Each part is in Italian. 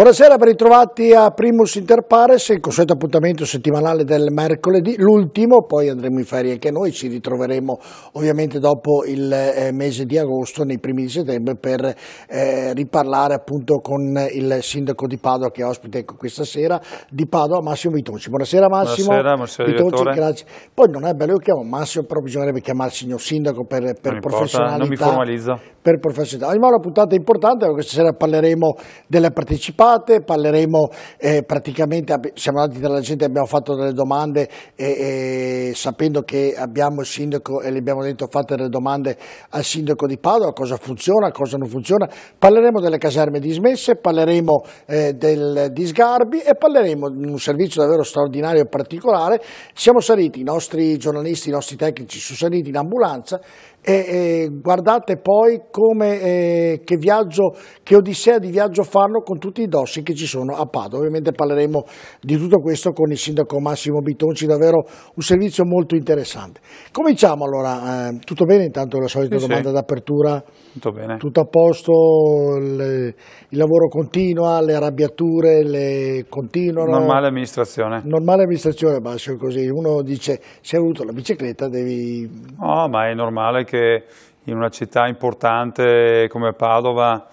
Buonasera, ben ritrovati a Primus Inter Pares, il consueto appuntamento settimanale del mercoledì, l'ultimo, poi andremo in ferie anche noi, ci ritroveremo ovviamente dopo il eh, mese di agosto, nei primi di settembre, per eh, riparlare appunto con il sindaco di Padova che è ospite questa sera, di Padova, Massimo Vitonci. Buonasera Massimo. Buonasera, buonasera Vitonci, grazie. Poi non è bello, io chiamo Massimo, però bisognerebbe chiamare il signor sindaco per, per non professionalità. non mi formalizzo. Per professionalità. Oggi una puntata importante, questa sera parleremo delle partecipazioni partecipate, parleremo eh, praticamente, siamo andati dalla gente, abbiamo fatto delle domande e, e, sapendo che abbiamo il sindaco e le abbiamo detto fate delle domande al sindaco di Padova, cosa funziona, cosa non funziona, parleremo delle caserme dismesse, parleremo eh, del, di Sgarbi e parleremo di un servizio davvero straordinario e particolare, siamo saliti, i nostri giornalisti, i nostri tecnici sono saliti in ambulanza e, e guardate poi come, eh, che viaggio, che odissea di viaggio fanno con tutti i dossi che ci sono a Padova. Ovviamente parleremo di tutto questo con il sindaco Massimo Bitonci, davvero un servizio molto interessante. Cominciamo allora, eh, tutto bene intanto la solita sì, domanda sì. d'apertura? Tutto bene. Tutto a posto, il, il lavoro continua, le arrabbiature le continuano? Normale amministrazione. Normale amministrazione, Bassio, così uno dice se hai avuto la bicicletta devi... No, ma è normale che in una città importante come Padova,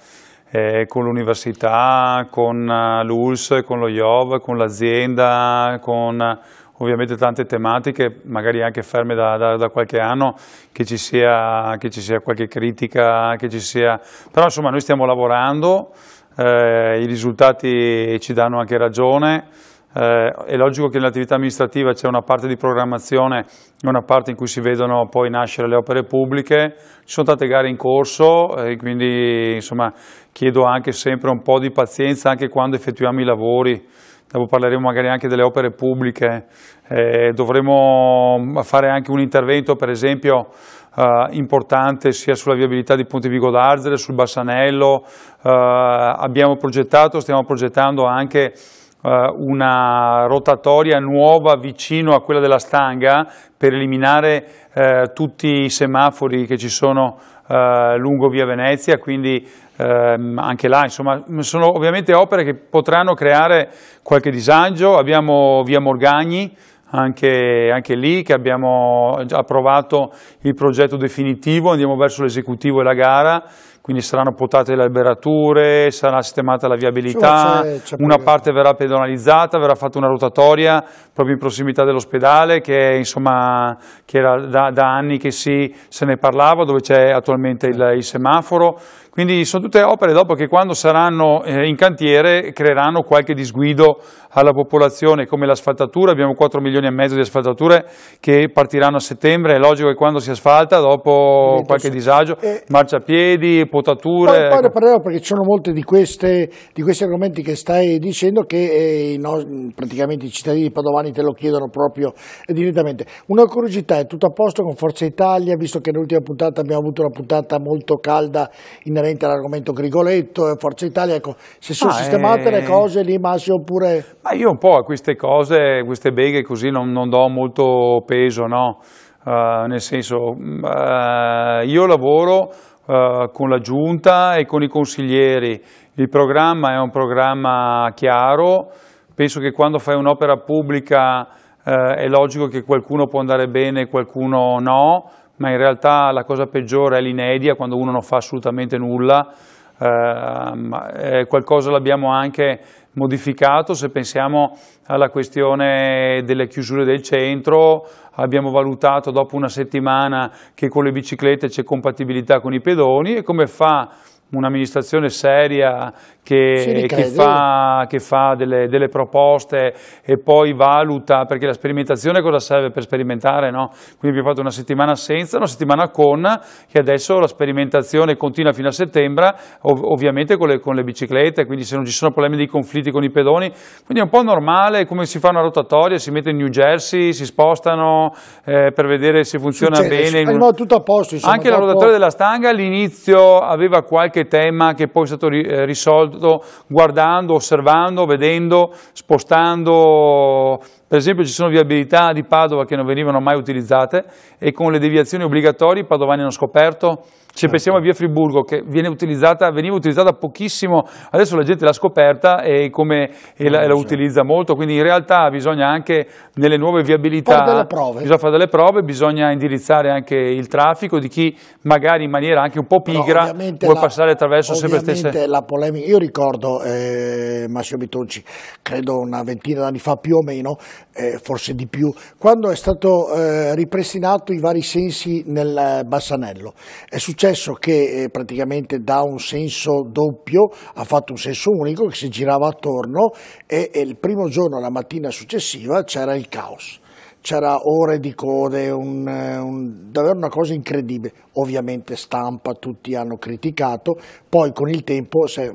eh, con l'università, con uh, l'ULS, con lo IOV, con l'azienda, con uh, ovviamente tante tematiche, magari anche ferme da, da, da qualche anno, che ci, sia, che ci, sia, qualche critica, che ci sia... però insomma noi stiamo lavorando, eh, i risultati ci danno anche ragione, eh, è logico che nell'attività amministrativa c'è una parte di programmazione e una parte in cui si vedono poi nascere le opere pubbliche, ci sono tante gare in corso e quindi insomma, chiedo anche sempre un po' di pazienza anche quando effettuiamo i lavori, dopo parleremo magari anche delle opere pubbliche, eh, dovremo fare anche un intervento per esempio Uh, importante sia sulla viabilità di Ponte Vigo d'Arzere, sul Bassanello, uh, abbiamo progettato, stiamo progettando anche eh, una rotatoria nuova vicino a quella della stanga per eliminare eh, tutti i semafori che ci sono eh, lungo via Venezia, quindi ehm, anche là insomma, sono ovviamente opere che potranno creare qualche disagio, abbiamo via Morgagni, anche, anche, lì che abbiamo approvato il progetto definitivo, andiamo verso l'esecutivo e la gara, quindi saranno potate le alberature, sarà sistemata la viabilità, una parte verrà pedonalizzata, verrà fatta una rotatoria proprio in prossimità dell'ospedale che, insomma, che era da, da, anni che si, se ne parlava, dove c'è attualmente il, il semaforo, quindi sono tutte opere dopo che quando saranno eh, in cantiere creeranno qualche disguido alla popolazione, come l'asfaltatura, abbiamo 4 milioni e mezzo di asfaltature che partiranno a settembre, è logico che quando si asfalta dopo qualche disagio, eh, marciapiedi, potature... Poi, poi ne parlerò perché ci sono molti di, di questi argomenti che stai dicendo che eh, no, praticamente i cittadini padovani te lo chiedono proprio direttamente. Una curiosità, è tutto a posto con Forza Italia, visto che nell'ultima puntata abbiamo avuto una puntata molto calda in inerente all'argomento Grigoletto e Forza Italia, ecco, se sono ah, sistemate eh... le cose lì Massimo oppure... Ma io un po' a queste cose, queste beghe così non, non do molto peso, no? Uh, nel senso, uh, io lavoro uh, con la giunta e con i consiglieri, il programma è un programma chiaro, penso che quando fai un'opera pubblica è logico che qualcuno può andare bene e qualcuno no, ma in realtà la cosa peggiore è l'inedia, quando uno non fa assolutamente nulla, eh, qualcosa l'abbiamo anche modificato, se pensiamo alla questione delle chiusure del centro, abbiamo valutato dopo una settimana che con le biciclette c'è compatibilità con i pedoni e come fa un'amministrazione seria che, che, fa, che fa delle, delle, proposte e poi valuta, perché la sperimentazione cosa serve per sperimentare? No? Quindi abbiamo fatto una settimana senza, una settimana con e adesso la sperimentazione continua fino a settembre, ov ovviamente con le, con le, biciclette, quindi se non ci sono problemi di conflitti con i pedoni, quindi è un po' normale come si fa una rotatoria, si mette in New Jersey, si spostano eh, per vedere se funziona Succede, bene. No, tutto a posto. Insomma, Anche la rotatoria della stanga all'inizio aveva qualche tema che poi è stato eh, risolto guardando, osservando, vedendo, spostando. Per esempio ci sono viabilità di Padova che non venivano mai utilizzate e con le deviazioni obbligatorie i padovani hanno scoperto. Se certo. pensiamo a via Friburgo che utilizzata, veniva utilizzata pochissimo, adesso la gente l'ha scoperta e, come, e la, la, utilizza molto, quindi in realtà bisogna anche nelle nuove viabilità, bisogna fare delle prove, bisogna indirizzare anche il traffico di chi magari in maniera anche un po' pigra vuole la, passare attraverso sempre stesse... la polemica, io ricordo eh, Massimo Bitoncci, credo una ventina d'anni fa più o meno, eh, forse di più, quando è stato eh, ripristinato i vari sensi nel Bassanello. È successo che eh, praticamente da un senso doppio ha fatto un senso unico che si girava attorno e, e il primo giorno, la mattina successiva, c'era il caos c'era ore di code, un, un, davvero una cosa incredibile. Ovviamente stampa, tutti hanno criticato, poi con il tempo se,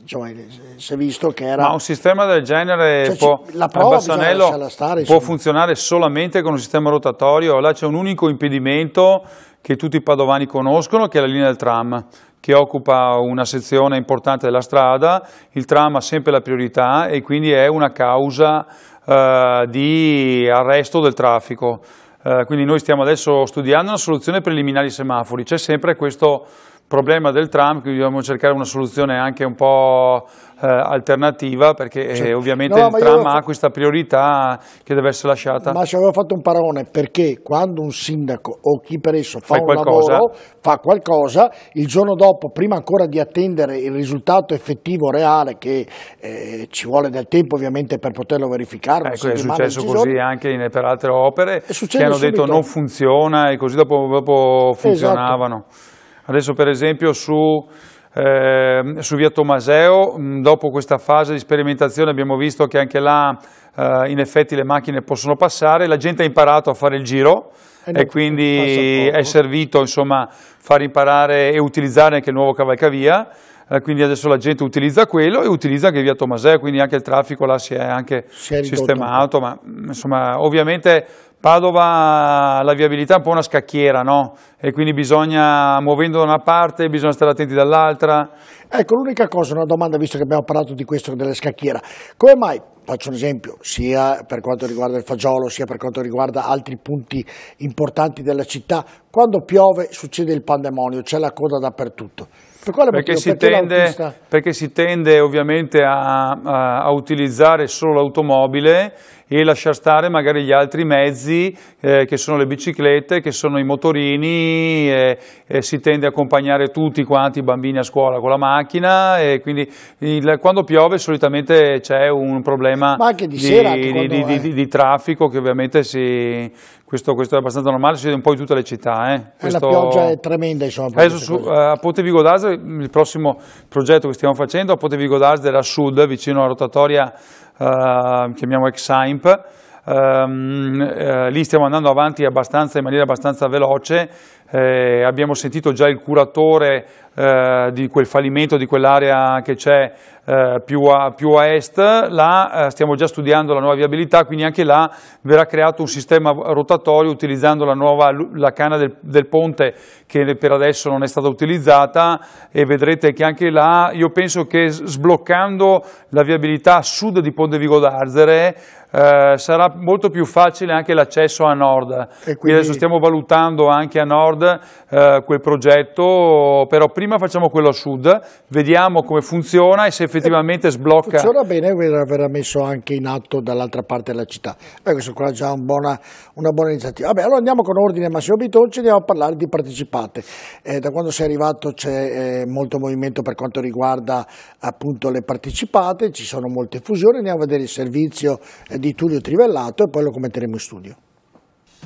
insomma, si è visto che era... Ma un sistema del genere cioè, può, la prova Bassanello stare, può funzionare solamente con un sistema rotatorio, là c'è un unico impedimento che tutti i padovani conoscono, che è la linea del tram, che occupa una sezione importante della strada, il tram ha sempre la priorità e quindi è una causa eh, di arresto del traffico. Eh, quindi noi stiamo adesso studiando una soluzione preliminare ai semafori, c'è sempre questo problema del tram, quindi dobbiamo cercare una soluzione anche un po' eh, alternativa perché cioè, ovviamente no, il tram ha questa priorità che deve essere lasciata. Ma ci avevo fatto un paragone perché quando un sindaco o chi per esso fa Fai un qualcosa. lavoro, fa qualcosa, il giorno dopo, prima ancora di attendere il risultato effettivo reale che eh, ci vuole del tempo ovviamente per poterlo verificare. Ecco, è successo così anche in, per altre opere che hanno subito. detto non funziona e così dopo, dopo esatto. funzionavano. Esatto. Adesso per esempio su, eh, su via Tomaseo, dopo questa fase di sperimentazione abbiamo visto che anche là eh, in effetti le macchine possono passare, la gente ha imparato a fare il giro e, e quindi è servito insomma far imparare e utilizzare anche il nuovo cavalcavia. Eh, quindi adesso la gente utilizza quello e utilizza anche via Tomaseo, quindi anche il traffico là si è anche si è sistemato, ma insomma ovviamente Padova la viabilità è un po' una scacchiera, no? E quindi bisogna, muovendo da una parte, bisogna stare attenti dall'altra. Ecco, l'unica cosa, una domanda, visto che abbiamo parlato di questo delle scacchiera, come mai, faccio un esempio, sia per quanto riguarda il fagiolo, sia per quanto riguarda altri punti importanti della città, quando piove succede il pandemonio, c'è la coda dappertutto. Per perché, si tende, perché, si tende, ovviamente a, a, a utilizzare solo l'automobile e lasciare stare magari gli altri mezzi eh, che sono le biciclette, che sono i motorini, e, e si tende a accompagnare tutti quanti i bambini a scuola con la macchina e quindi il, quando piove solitamente c'è un problema di, di, di, di, traffico che ovviamente si, questo, questo, è abbastanza normale, si vede un po' in tutte le città. Eh. Questo... La pioggia è tremenda insomma. Adesso su, uh, a Ponte Vigo d'Asde, il prossimo progetto che stiamo facendo a Ponte Vigo d'Asde era a sud, vicino alla rotatoria uh, chiamiamo Exaimp, um, uh, lì stiamo andando avanti in maniera abbastanza veloce, eh, abbiamo sentito già il curatore eh, di quel fallimento di quell'area che c'è eh, più, a, più, a, est, là eh, stiamo già studiando la nuova viabilità, quindi anche là verrà creato un sistema rotatorio utilizzando la nuova la canna del, del, ponte che per adesso non è stata utilizzata e vedrete che anche là io penso che sbloccando la viabilità a sud di Ponte Vigo d'Arzere eh, sarà molto più facile anche l'accesso a nord. E quindi adesso stiamo valutando anche a nord eh, quel progetto, però prima facciamo quello a sud, vediamo come funziona e se effettivamente sblocca. Funziona bene, verrà messo anche in atto dall'altra parte della città. Beh, questo qua è già un buona, una buona iniziativa. Vabbè, allora andiamo con ordine Massimo Bitonci, andiamo a parlare di partecipate. Eh, da quando sei arrivato c'è eh, molto movimento per quanto riguarda appunto le partecipate, ci sono molte fusioni, andiamo a vedere il servizio di di Tullio Trivellato e poi lo commenteremo in studio.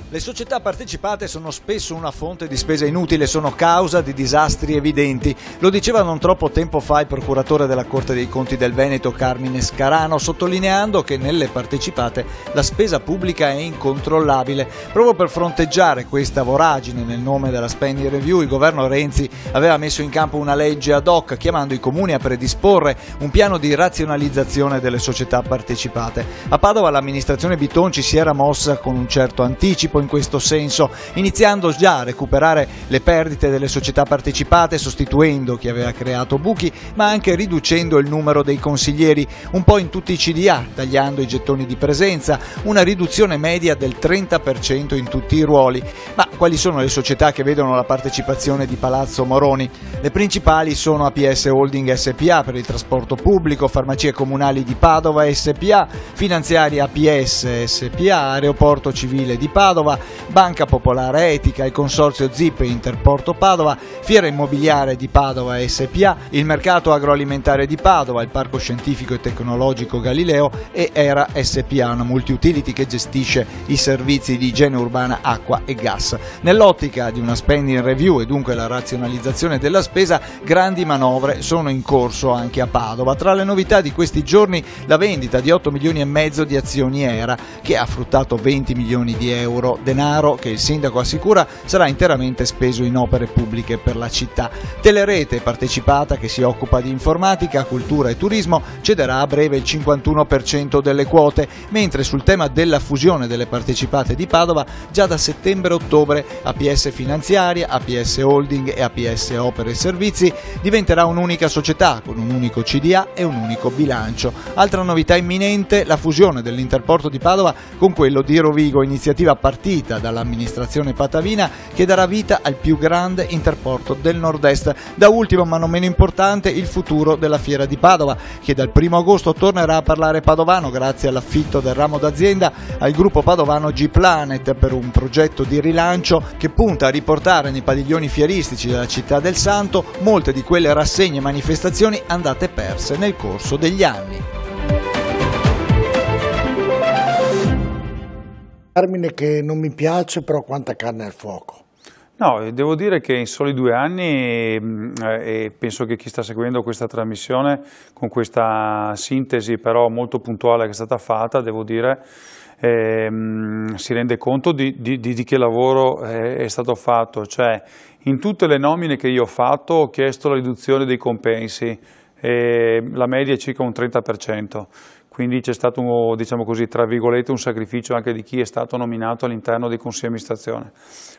Le società partecipate sono spesso una fonte di spesa inutile, sono causa di disastri evidenti. Lo diceva non troppo tempo fa il procuratore della Corte dei Conti del Veneto Carmine Scarano, sottolineando che nelle partecipate la spesa pubblica è incontrollabile. Proprio per fronteggiare questa voragine nel nome della spending review, il governo Renzi aveva messo in campo una legge ad hoc chiamando i comuni a predisporre un piano di razionalizzazione delle società partecipate. A Padova l'amministrazione Bitonci si era mossa con un certo anticipo anticipo in questo senso, iniziando già a recuperare le perdite delle società partecipate, sostituendo chi aveva creato buchi, ma anche riducendo il numero dei consiglieri, un po' in tutti i CDA, tagliando i gettoni di presenza, una riduzione media del 30% in tutti i ruoli. Ma quali sono le società che vedono la partecipazione di Palazzo Moroni? Le principali sono APS Holding SPA per il trasporto pubblico, Farmacie Comunali di Padova SPA, Finanziaria APS SPA, Aeroporto Civile di Padova, Banca Popolare Etica, il Consorzio ZIP Interporto Padova, Fiera Immobiliare di Padova SPA, il Mercato Agroalimentare di Padova, il Parco Scientifico e Tecnologico Galileo e ERA SPA, una multi-utility che gestisce i servizi di igiene urbana, acqua e gas. Nell'ottica di una spending review e dunque la razionalizzazione della spesa, grandi manovre sono in corso anche a Padova. Tra le novità di questi giorni la vendita di 8 milioni e mezzo di azioni ERA che ha fruttato 20 milioni di euro, denaro che il sindaco assicura sarà interamente speso in opere pubbliche per la città. Telerete partecipata che si occupa di informatica, cultura e turismo cederà a breve il 51% delle quote, mentre sul tema della fusione delle partecipate di Padova già da settembre-ottobre APS Finanziaria, APS Holding e APS Opere e Servizi diventerà un'unica società con un unico CDA e un unico bilancio. Altra novità imminente, la fusione dell'Interporto di Padova con quello di Rovigo, iniziativa partita dall'amministrazione patavina che darà vita al più grande interporto del nord-est. Da ultimo, ma non meno importante, il futuro della fiera di Padova, che dal 1 agosto tornerà a parlare padovano grazie all'affitto del ramo d'azienda al gruppo padovano G-Planet per un progetto di rilancio che punta a riportare nei padiglioni fieristici della città del Santo molte di quelle rassegne e manifestazioni andate perse nel corso degli anni. Termine che non mi piace, però quanta carne al fuoco. No, devo dire che in soli due anni, mm, eh, e penso che chi sta seguendo questa trasmissione, con questa sintesi però molto puntuale che è stata fatta, devo dire, ehm, si rende conto di, di, di che lavoro è, è, stato fatto. Cioè, in tutte le nomine che io ho fatto ho chiesto la riduzione dei compensi, la media è circa un 30% quindi c'è stato, diciamo così, un sacrificio anche di chi è stato nominato all'interno dei consigli di amministrazione.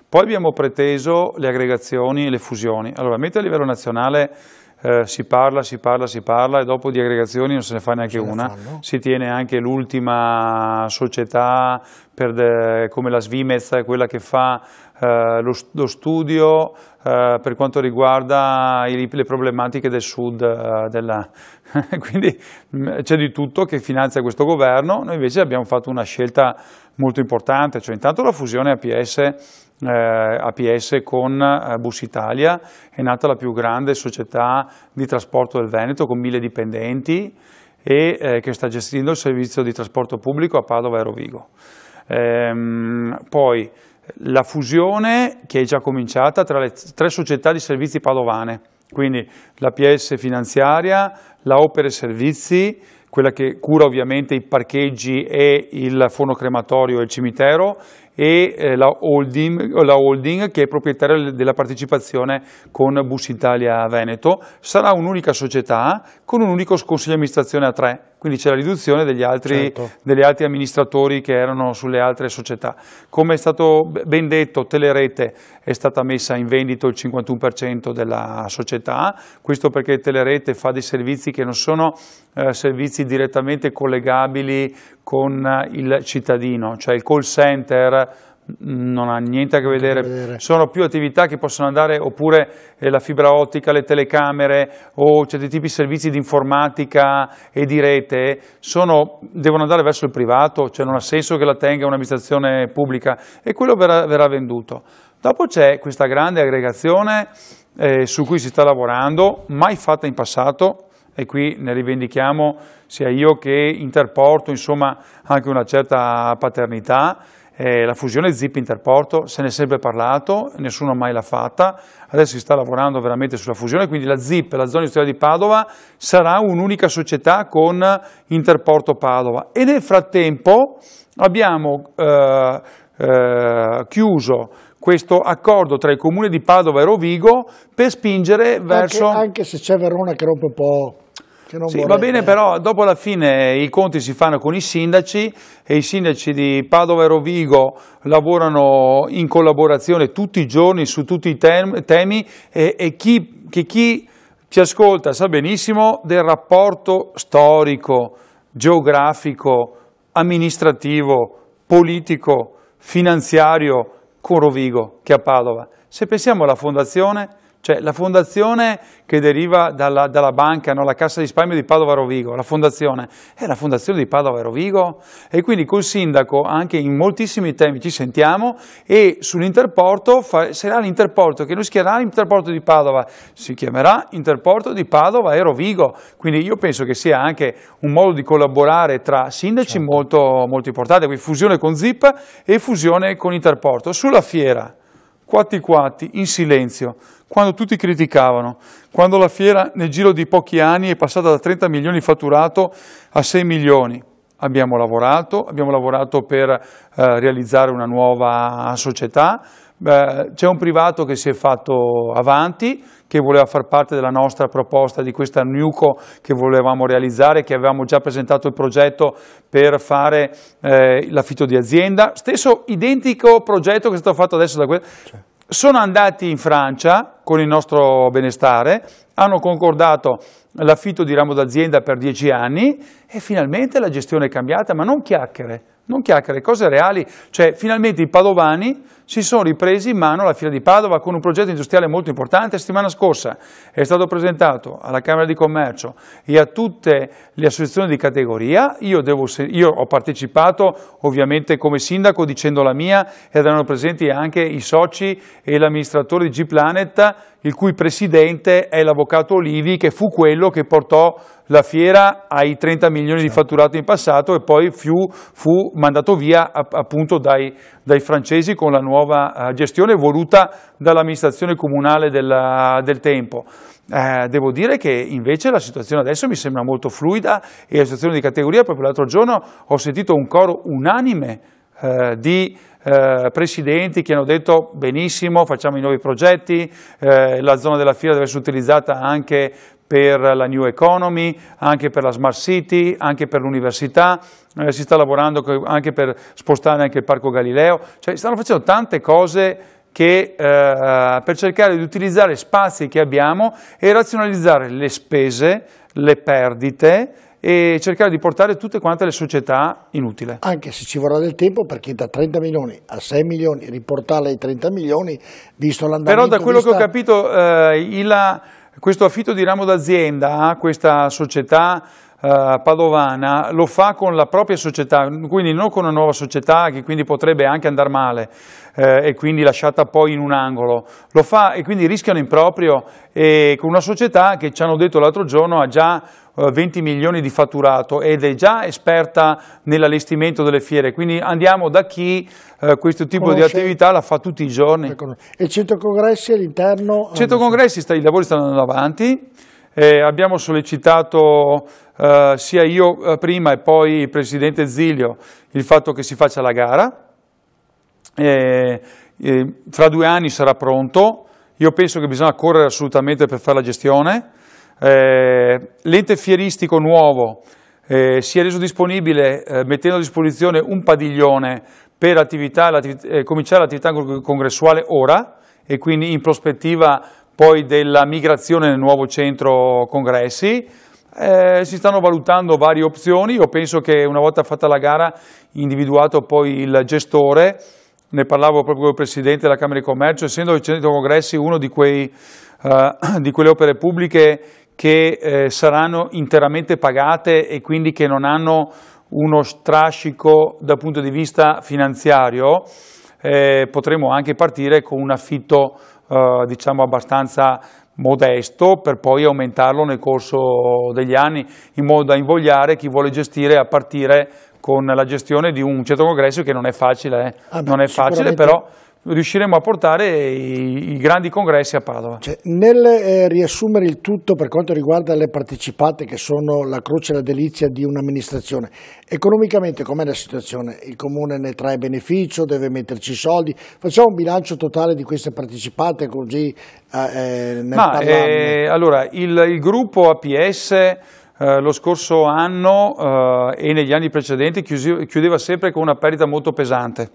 Poi abbiamo preteso le aggregazioni e le fusioni. Allora, mentre a livello nazionale eh, si parla, si parla, si parla e dopo di aggregazioni non se ne fa neanche se una, si tiene anche l'ultima società de, come la Svimez, quella che fa eh, lo, lo, studio eh, per quanto riguarda i, le problematiche del sud, eh, della... quindi mm, c'è di tutto che finanzia questo governo, noi invece abbiamo fatto una scelta molto importante, cioè intanto la fusione APS, APS con eh, Bus Italia, è nata la più grande società di trasporto del Veneto con mille dipendenti e eh, che sta gestendo il servizio di trasporto pubblico a Padova e Rovigo. Ehm, poi la fusione che è già cominciata tra le tre società di servizi padovane, quindi la PS finanziaria, la Opere Servizi, quella che cura ovviamente i parcheggi e il forno crematorio e il cimitero e eh, la, holding, la, holding, che è proprietaria della partecipazione con Bus Italia Veneto, sarà un'unica società con un unico consiglio di amministrazione a tre, quindi c'è la riduzione degli altri, certo. degli altri amministratori che erano sulle altre società. Come è stato ben detto, Telerete è stata messa in vendita il 51% della società, questo perché Telerete fa dei servizi che non sono eh, servizi direttamente collegabili con il cittadino, cioè il call center non ha niente a che vedere. vedere, sono più attività che possono andare, oppure eh, la fibra ottica, le telecamere o certi tipi di servizi di informatica e di rete, sono, devono andare verso il privato, cioè non ha senso che la tenga un'amministrazione pubblica e quello verrà, verrà venduto. Dopo c'è questa grande aggregazione eh, su cui si sta lavorando, mai fatta in passato, e qui ne rivendichiamo sia io che Interporto, insomma anche una certa paternità, eh, la fusione ZIP Interporto se ne è sempre parlato, nessuno mai l'ha fatta, adesso si sta lavorando veramente sulla fusione, quindi la ZIP, la zona industriale di Padova, sarà un'unica società con Interporto Padova. E nel frattempo abbiamo eh, eh, chiuso questo accordo tra il comune di Padova e Rovigo per spingere verso... Anche, anche se c'è Verona che rompe un po' Sì, va bene, però dopo alla fine i conti si fanno con i sindaci e i sindaci di Padova e Rovigo lavorano in collaborazione tutti i giorni su tutti i temi e, e chi, che chi ci ascolta sa benissimo del rapporto storico, geografico, amministrativo, politico, finanziario con Rovigo che a Padova. Se pensiamo alla fondazione, cioè la fondazione che deriva dalla, dalla banca, no? la Cassa di risparmio di Padova Rovigo, la fondazione è la fondazione di Padova Rovigo e quindi col sindaco anche in moltissimi temi ci sentiamo e sull'interporto sarà l'interporto che noi schierà l'interporto di Padova, si chiamerà interporto di Padova e Rovigo, quindi io penso che sia anche un modo di collaborare tra sindaci certo. molto, molto importante, quindi fusione con ZIP e fusione con interporto. Sulla fiera, quatti quatti, in silenzio, quando tutti criticavano, quando la fiera nel giro di pochi anni è passata da 30 milioni fatturato a 6 milioni. Abbiamo lavorato, abbiamo lavorato per eh, realizzare una nuova società, c'è un privato che si è fatto avanti, che voleva far parte della nostra proposta di questa NUCO che volevamo realizzare, che avevamo già presentato il progetto per fare eh, l'affitto di azienda, stesso identico progetto che è stato fatto adesso da quel... Cioè sono andati in Francia con il nostro benestare, hanno concordato l'affitto di ramo d'azienda per dieci anni e finalmente la gestione è cambiata, ma non chiacchiere, non chiacchiere, cose reali, cioè finalmente i padovani si sono ripresi in mano la Fiera di Padova con un progetto industriale molto importante. La settimana scorsa è stato presentato alla Camera di Commercio e a tutte le associazioni di categoria. Io, devo, io ho partecipato ovviamente come sindaco dicendo la mia ed erano presenti anche i soci e l'amministratore di G-Planet, il cui presidente è l'avvocato Olivi, che fu quello che portò la fiera ai 30 milioni di fatturato in passato e poi fu, fu mandato via appunto dai, dai, francesi con la nuova eh, gestione voluta dall'amministrazione comunale del, del tempo. Eh, devo dire che invece la situazione adesso mi sembra molto fluida e la situazione di categoria, proprio l'altro giorno ho sentito un coro unanime eh, di eh, presidenti che hanno detto benissimo, facciamo i nuovi progetti, eh, la zona della fiera deve essere utilizzata anche per la New Economy, anche per la Smart City, anche per l'università, eh, si sta lavorando anche per spostare anche il Parco Galileo, cioè stanno facendo tante cose che, eh, per cercare di utilizzare spazi che abbiamo e razionalizzare le spese, le perdite e cercare di portare tutte quante le società inutili. Anche se ci vorrà del tempo perché da 30 milioni a 6 milioni riportarle ai 30 milioni, visto l'andamento... Però da quello vista... che ho capito eh, il questo affitto di ramo d'azienda, questa società eh, padovana, lo fa con la propria società, quindi non con una nuova società che quindi potrebbe anche andare male eh, e quindi lasciata poi in un angolo, lo fa e quindi rischiano in proprio e con una società che ci hanno detto l'altro giorno ha già 20 eh, milioni di fatturato ed è già esperta nell'allestimento delle fiere, quindi andiamo da chi eh, questo tipo Conosce... di attività la fa tutti i giorni. E il centro congressi all'interno? Il centro congressi, sta, i lavori stanno andando avanti, eh, abbiamo sollecitato eh, sia io eh, prima e poi il Presidente Zilio il fatto che si faccia la gara, eh, fra due anni sarà pronto, io penso che bisogna correre assolutamente per fare la gestione, eh, l'ente fieristico nuovo eh, si è reso disponibile eh, mettendo a disposizione un padiglione per attività, eh, cominciare l'attività congressuale ora e quindi in prospettiva poi della migrazione nel nuovo centro congressi. Eh, si stanno valutando varie opzioni, io penso che una volta fatta la gara, individuato poi il gestore, ne parlavo proprio con il Presidente della Camera di Commercio, essendo il centro congressi uno di, quei, eh, di quelle opere pubbliche che eh, saranno interamente pagate e quindi che non hanno uno strascico dal punto di vista finanziario, eh, potremo anche partire con un affitto eh, diciamo abbastanza modesto per poi aumentarlo nel corso degli anni in modo da invogliare chi vuole gestire a partire con la gestione di un centro congresso che non è facile, eh. ah beh, non è facile però riusciremo a portare i, i grandi congressi a Padova. Cioè, nel eh, riassumere il tutto per quanto riguarda le partecipate che sono la croce e la delizia di un'amministrazione, economicamente com'è la situazione? Il Comune ne trae beneficio, deve metterci soldi? Facciamo un bilancio totale di queste partecipate così eh, eh, Ma, eh, allora, il, il, gruppo APS eh, lo scorso anno eh, e negli anni precedenti chiudeva sempre con una perdita molto pesante,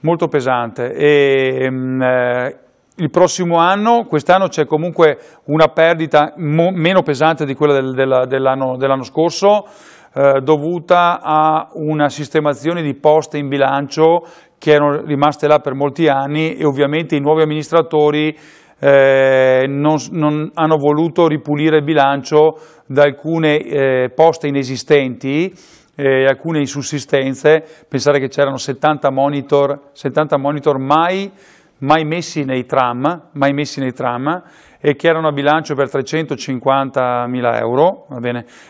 molto pesante. E, mh, eh, il prossimo anno, quest'anno c'è comunque una perdita meno pesante di quella del, del, dell'anno, dell scorso, eh, dovuta a una sistemazione di poste in bilancio che erano rimaste là per molti anni e ovviamente i nuovi amministratori eh, non, non, hanno voluto ripulire il bilancio da alcune eh, poste inesistenti e alcune insussistenze, pensare che c'erano 70 monitor, 70 monitor mai mai messi nei tram, mai messi nei tram e che erano a bilancio per 350 mila euro,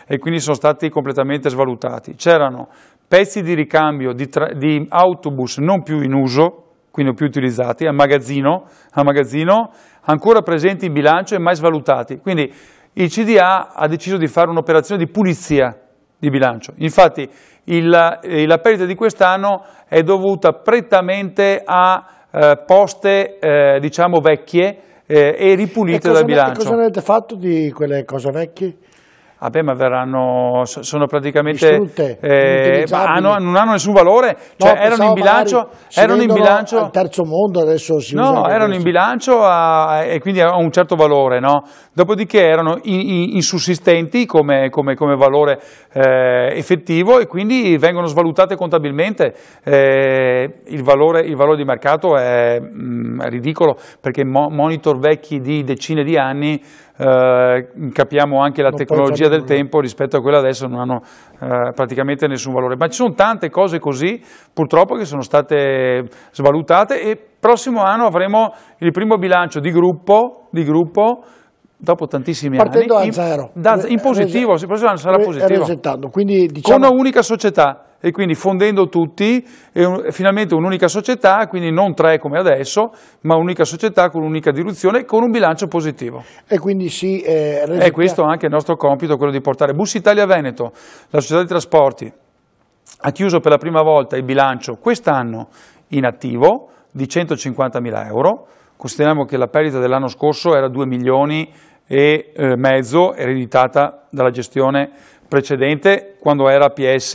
e quindi sono stati completamente svalutati. C'erano pezzi di ricambio di, di, autobus non più in uso, quindi più utilizzati, a magazzino, a magazzino, ancora presenti in bilancio e mai svalutati. Quindi il CDA ha deciso di fare un'operazione di pulizia di bilancio. Infatti il, la perdita di quest'anno è dovuta prettamente a eh, poste eh, diciamo vecchie eh, e ripulite e dal bilancio. E cosa avete fatto di quelle cose vecchie? Vabbè, ma verranno, sono praticamente, eh, hanno, non hanno nessun valore, cioè no, erano in bilancio, erano in bilancio al terzo mondo adesso si No, erano in bilancio a, e quindi hanno un certo valore, no? Dopodiché erano insussistenti come, come, come valore eh, effettivo e quindi vengono svalutate contabilmente. Eh, il, valore, il, valore, di mercato è, mh, mm, ridicolo perché mo monitor vecchi di decine di anni eh, capiamo anche la non tecnologia del tempo rispetto a quella adesso non hanno eh, praticamente nessun valore. Ma ci sono tante cose così purtroppo che sono state svalutate e prossimo anno avremo il primo bilancio di gruppo, di gruppo dopo tantissimi Partendo anni, zero. Da, in positivo, il prossimo anno sarà positivo. Quindi, diciamo... Con un'unica società e quindi fondendo tutti, un, finalmente un'unica società, quindi non tre come adesso, ma un'unica società con un'unica direzione con un bilancio positivo. E quindi si eh, E questo anche il nostro compito, quello di portare Bus Italia Veneto, la società di trasporti, ha chiuso per la prima volta il bilancio quest'anno in attivo di 150 mila euro, consideriamo che la perdita dell'anno scorso era 2 milioni e eh, mezzo, ereditata dalla gestione precedente quando era APS,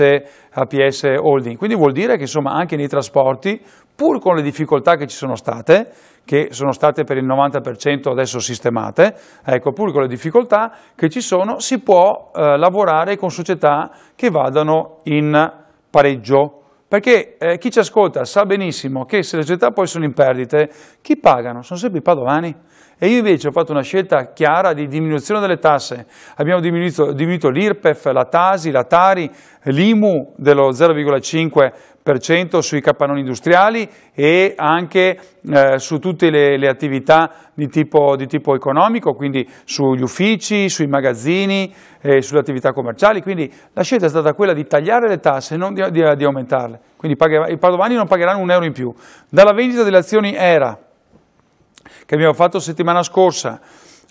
APS Holding. Quindi vuol dire che insomma, anche nei trasporti, pur con le difficoltà che ci sono state, che sono state per il 90% adesso sistemate, ecco, pur con le difficoltà che ci sono, si può eh, lavorare con società che vadano in pareggio. Perché eh, chi ci ascolta sa benissimo che se le società poi sono in perdite, chi pagano? Sono sempre i padovani. E io invece ho fatto una scelta chiara di diminuzione delle tasse. Abbiamo diminuito, diminuito l'IRPEF, la Tasi, la Tari, l'IMU dello 0,5% sui capannoni industriali e anche eh, su tutte le, le attività di tipo, di tipo, economico, quindi sugli uffici, sui magazzini, eh, sulle attività commerciali. Quindi la scelta è stata quella di tagliare le tasse e non di, di, di aumentarle. Quindi i padovani non pagheranno un euro in più. Dalla vendita delle azioni ERA che abbiamo fatto settimana scorsa,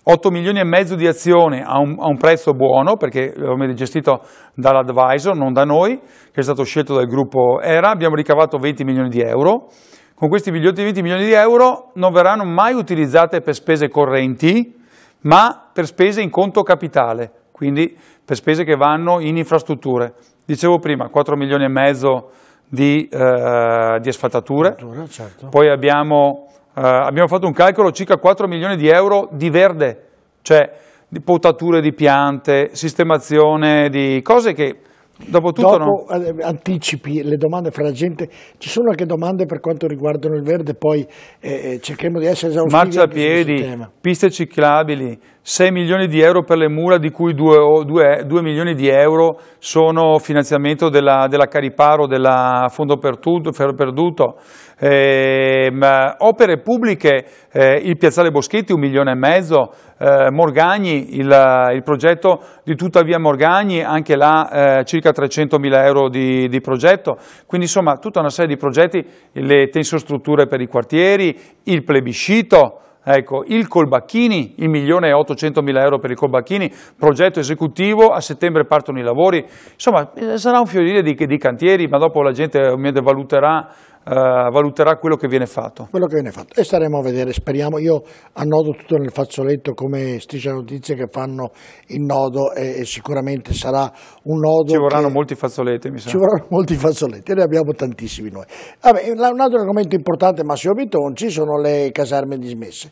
8 milioni e mezzo di azioni a un, a un prezzo buono, perché è gestito dall'advisor, non da noi, che è stato scelto dal gruppo ERA, abbiamo ricavato 20 milioni di euro. Con questi 20 milioni di euro non verranno mai utilizzate per spese correnti, ma per spese in conto capitale, quindi per spese che vanno in infrastrutture. Dicevo prima, 4 milioni e mezzo di, eh, di asfaltature, certo. poi abbiamo Uh, abbiamo fatto un calcolo circa 4 milioni di euro di verde, cioè di potature di piante, sistemazione di cose che dopo tutto... Dopo no. Eh, anticipi le domande fra la gente, ci sono anche domande per quanto riguardano il verde, poi eh, eh cercheremo di essere esaustivi. Marciapiedi, piste ciclabili, 6 milioni di euro per le mura, di cui 2, 2, 2 milioni di euro sono finanziamento della, della Cariparo, della Fondo Perduto eh, opere pubbliche, eh, il Piazzale Boschetti un milione e mezzo, eh, Morgagni, il, il, progetto di tutta via Morgagni, anche là eh, circa 300 mila euro di, di, progetto, quindi insomma tutta una serie di progetti, le tensostrutture per i quartieri, il plebiscito, Ecco, il Colbacchini, il milione e 800 mila euro per il Colbacchini, progetto esecutivo, a settembre partono i lavori, insomma sarà un fiorire di, di cantieri, ma dopo la gente valuterà valuterà quello che viene fatto. Quello che viene fatto e staremo a vedere, speriamo, io annodo tutto nel fazzoletto come striscia notizie che fanno il nodo e, e sicuramente sarà un nodo Ci vorranno molti fazzoletti mi sa. Ci vorranno molti fazzoletti ne abbiamo tantissimi noi. Vabbè, un altro argomento importante Massimo Bitonci sono le caserme dismesse.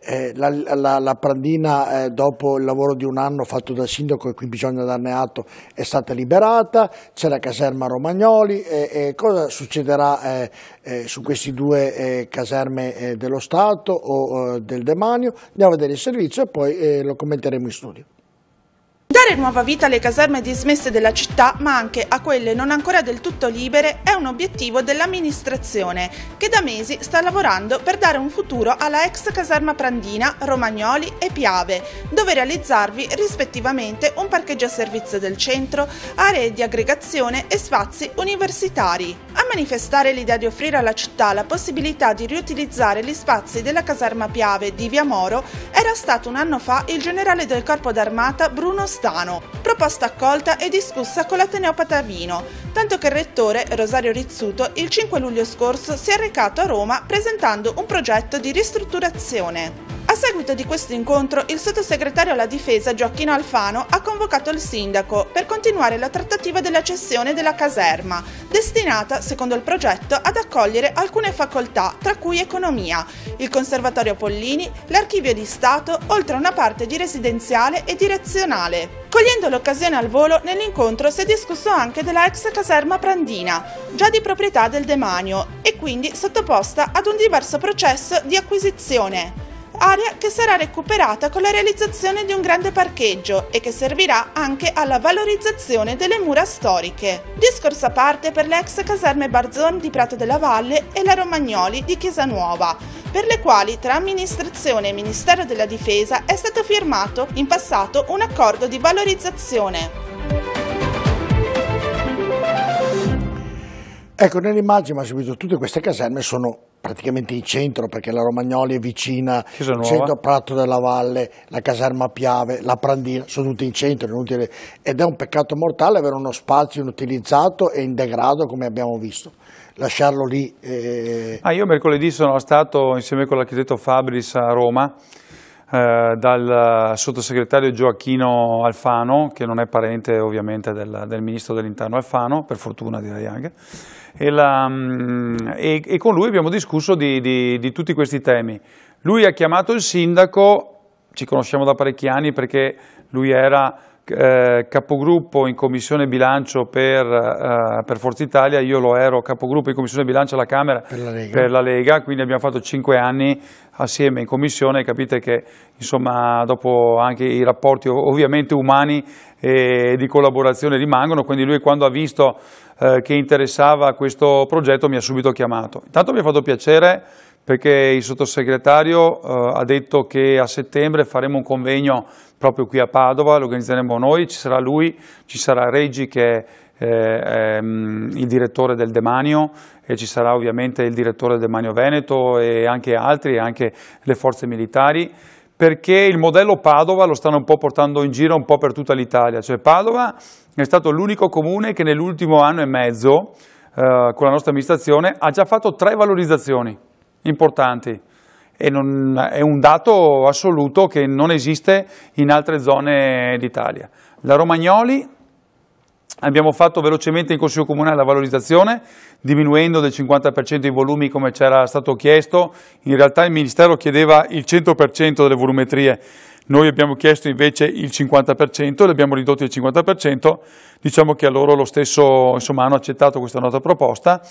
Eh, la, la, la, Prandina eh, dopo il lavoro di un anno fatto dal sindaco e qui bisogna darne atto è stata liberata, c'è la caserma Romagnoli e, e cosa succederà eh, eh su questi due eh, caserme eh, dello Stato o del demanio? Andiamo a vedere il servizio e poi lo commenteremo in studio. Dare nuova vita alle caserme dismesse della città, ma anche a quelle non ancora del tutto libere, è un obiettivo dell'amministrazione, che da mesi sta lavorando per dare un futuro alla ex caserma Prandina, Romagnoli e Piave, dove realizzarvi rispettivamente un parcheggio a servizio del centro, aree di aggregazione e spazi universitari. A manifestare l'idea di offrire alla città la possibilità di riutilizzare gli spazi della caserma Piave di Via Moro era stato un anno fa il generale del corpo d'armata Bruno Stano, proposta accolta e discussa con l'Ateneo Patavino, tanto che il rettore Rosario Rizzuto il 5 luglio scorso si è recato a Roma presentando un progetto di ristrutturazione. A seguito di questo incontro, il sottosegretario alla difesa Gioacchino Alfano ha convocato il sindaco per continuare la trattativa della cessione della caserma, destinata, secondo il progetto, ad accogliere alcune facoltà, tra cui economia, il Conservatorio Pollini, l'Archivio di Stato, oltre a una parte di residenziale e direzionale. Cogliendo l'occasione al volo, nell'incontro si è discusso anche della ex caserma Prandina, già di proprietà del demanio, e quindi sottoposta ad un diverso processo di acquisizione area che sarà recuperata con la realizzazione di un grande parcheggio e che servirà anche alla valorizzazione delle mura storiche. Discorso a parte per le ex caserme Barzon di Prato della Valle e la Romagnoli di Chiesa Nuova, per le quali tra amministrazione e Ministero della Difesa è stato firmato in passato un accordo di valorizzazione. Ecco, nell'immagine, ma subito tutte queste caserme sono praticamente in centro perché la Romagnoli è vicina, il centro Prato della Valle, la caserma Piave, la Prandina, sono tutte in centro inutile, ed è un peccato mortale avere uno spazio inutilizzato e in degrado come abbiamo visto. Lasciarlo lì. Eh... Ah, io mercoledì sono stato insieme con l'architetto Fabris a Roma eh, dal sottosegretario Gioacchino Alfano, che non è parente ovviamente del, del ministro dell'interno Alfano, per fortuna direi anche, e, la, mm, e, e, con lui abbiamo discusso di, di, di tutti questi temi. Lui ha chiamato il sindaco, ci conosciamo da parecchi anni perché lui era eh, capogruppo in commissione bilancio per, eh, per, Forza Italia, io lo ero capogruppo in commissione bilancio alla Camera per la, per la, Lega. quindi abbiamo fatto cinque anni assieme in commissione, capite che insomma dopo anche i rapporti ovviamente umani e di collaborazione rimangono, quindi lui quando ha visto eh, che interessava questo progetto mi ha subito chiamato. Intanto mi ha fatto piacere perché il sottosegretario eh, ha detto che a settembre faremo un convegno proprio qui a Padova, lo organizzeremo noi, ci sarà lui, ci sarà Reggi che è eh, ehm, il direttore del Demanio e ci sarà ovviamente il direttore del Demanio Veneto e anche altri, anche le forze militari, perché il modello Padova lo stanno un po' portando in giro un po' per tutta l'Italia, cioè Padova è stato l'unico comune che nell'ultimo anno e mezzo eh, con la nostra amministrazione ha già fatto tre valorizzazioni importanti. E non, è un dato assoluto che non esiste in altre zone d'Italia. La Romagnoli abbiamo fatto velocemente in Consiglio Comunale la valorizzazione, diminuendo del 50% i volumi come c'era stato chiesto, in realtà il Ministero chiedeva il 100% delle volumetrie, noi abbiamo chiesto invece il 50%, le abbiamo ridotto il 50%, diciamo che a loro lo stesso insomma, hanno accettato questa nostra proposta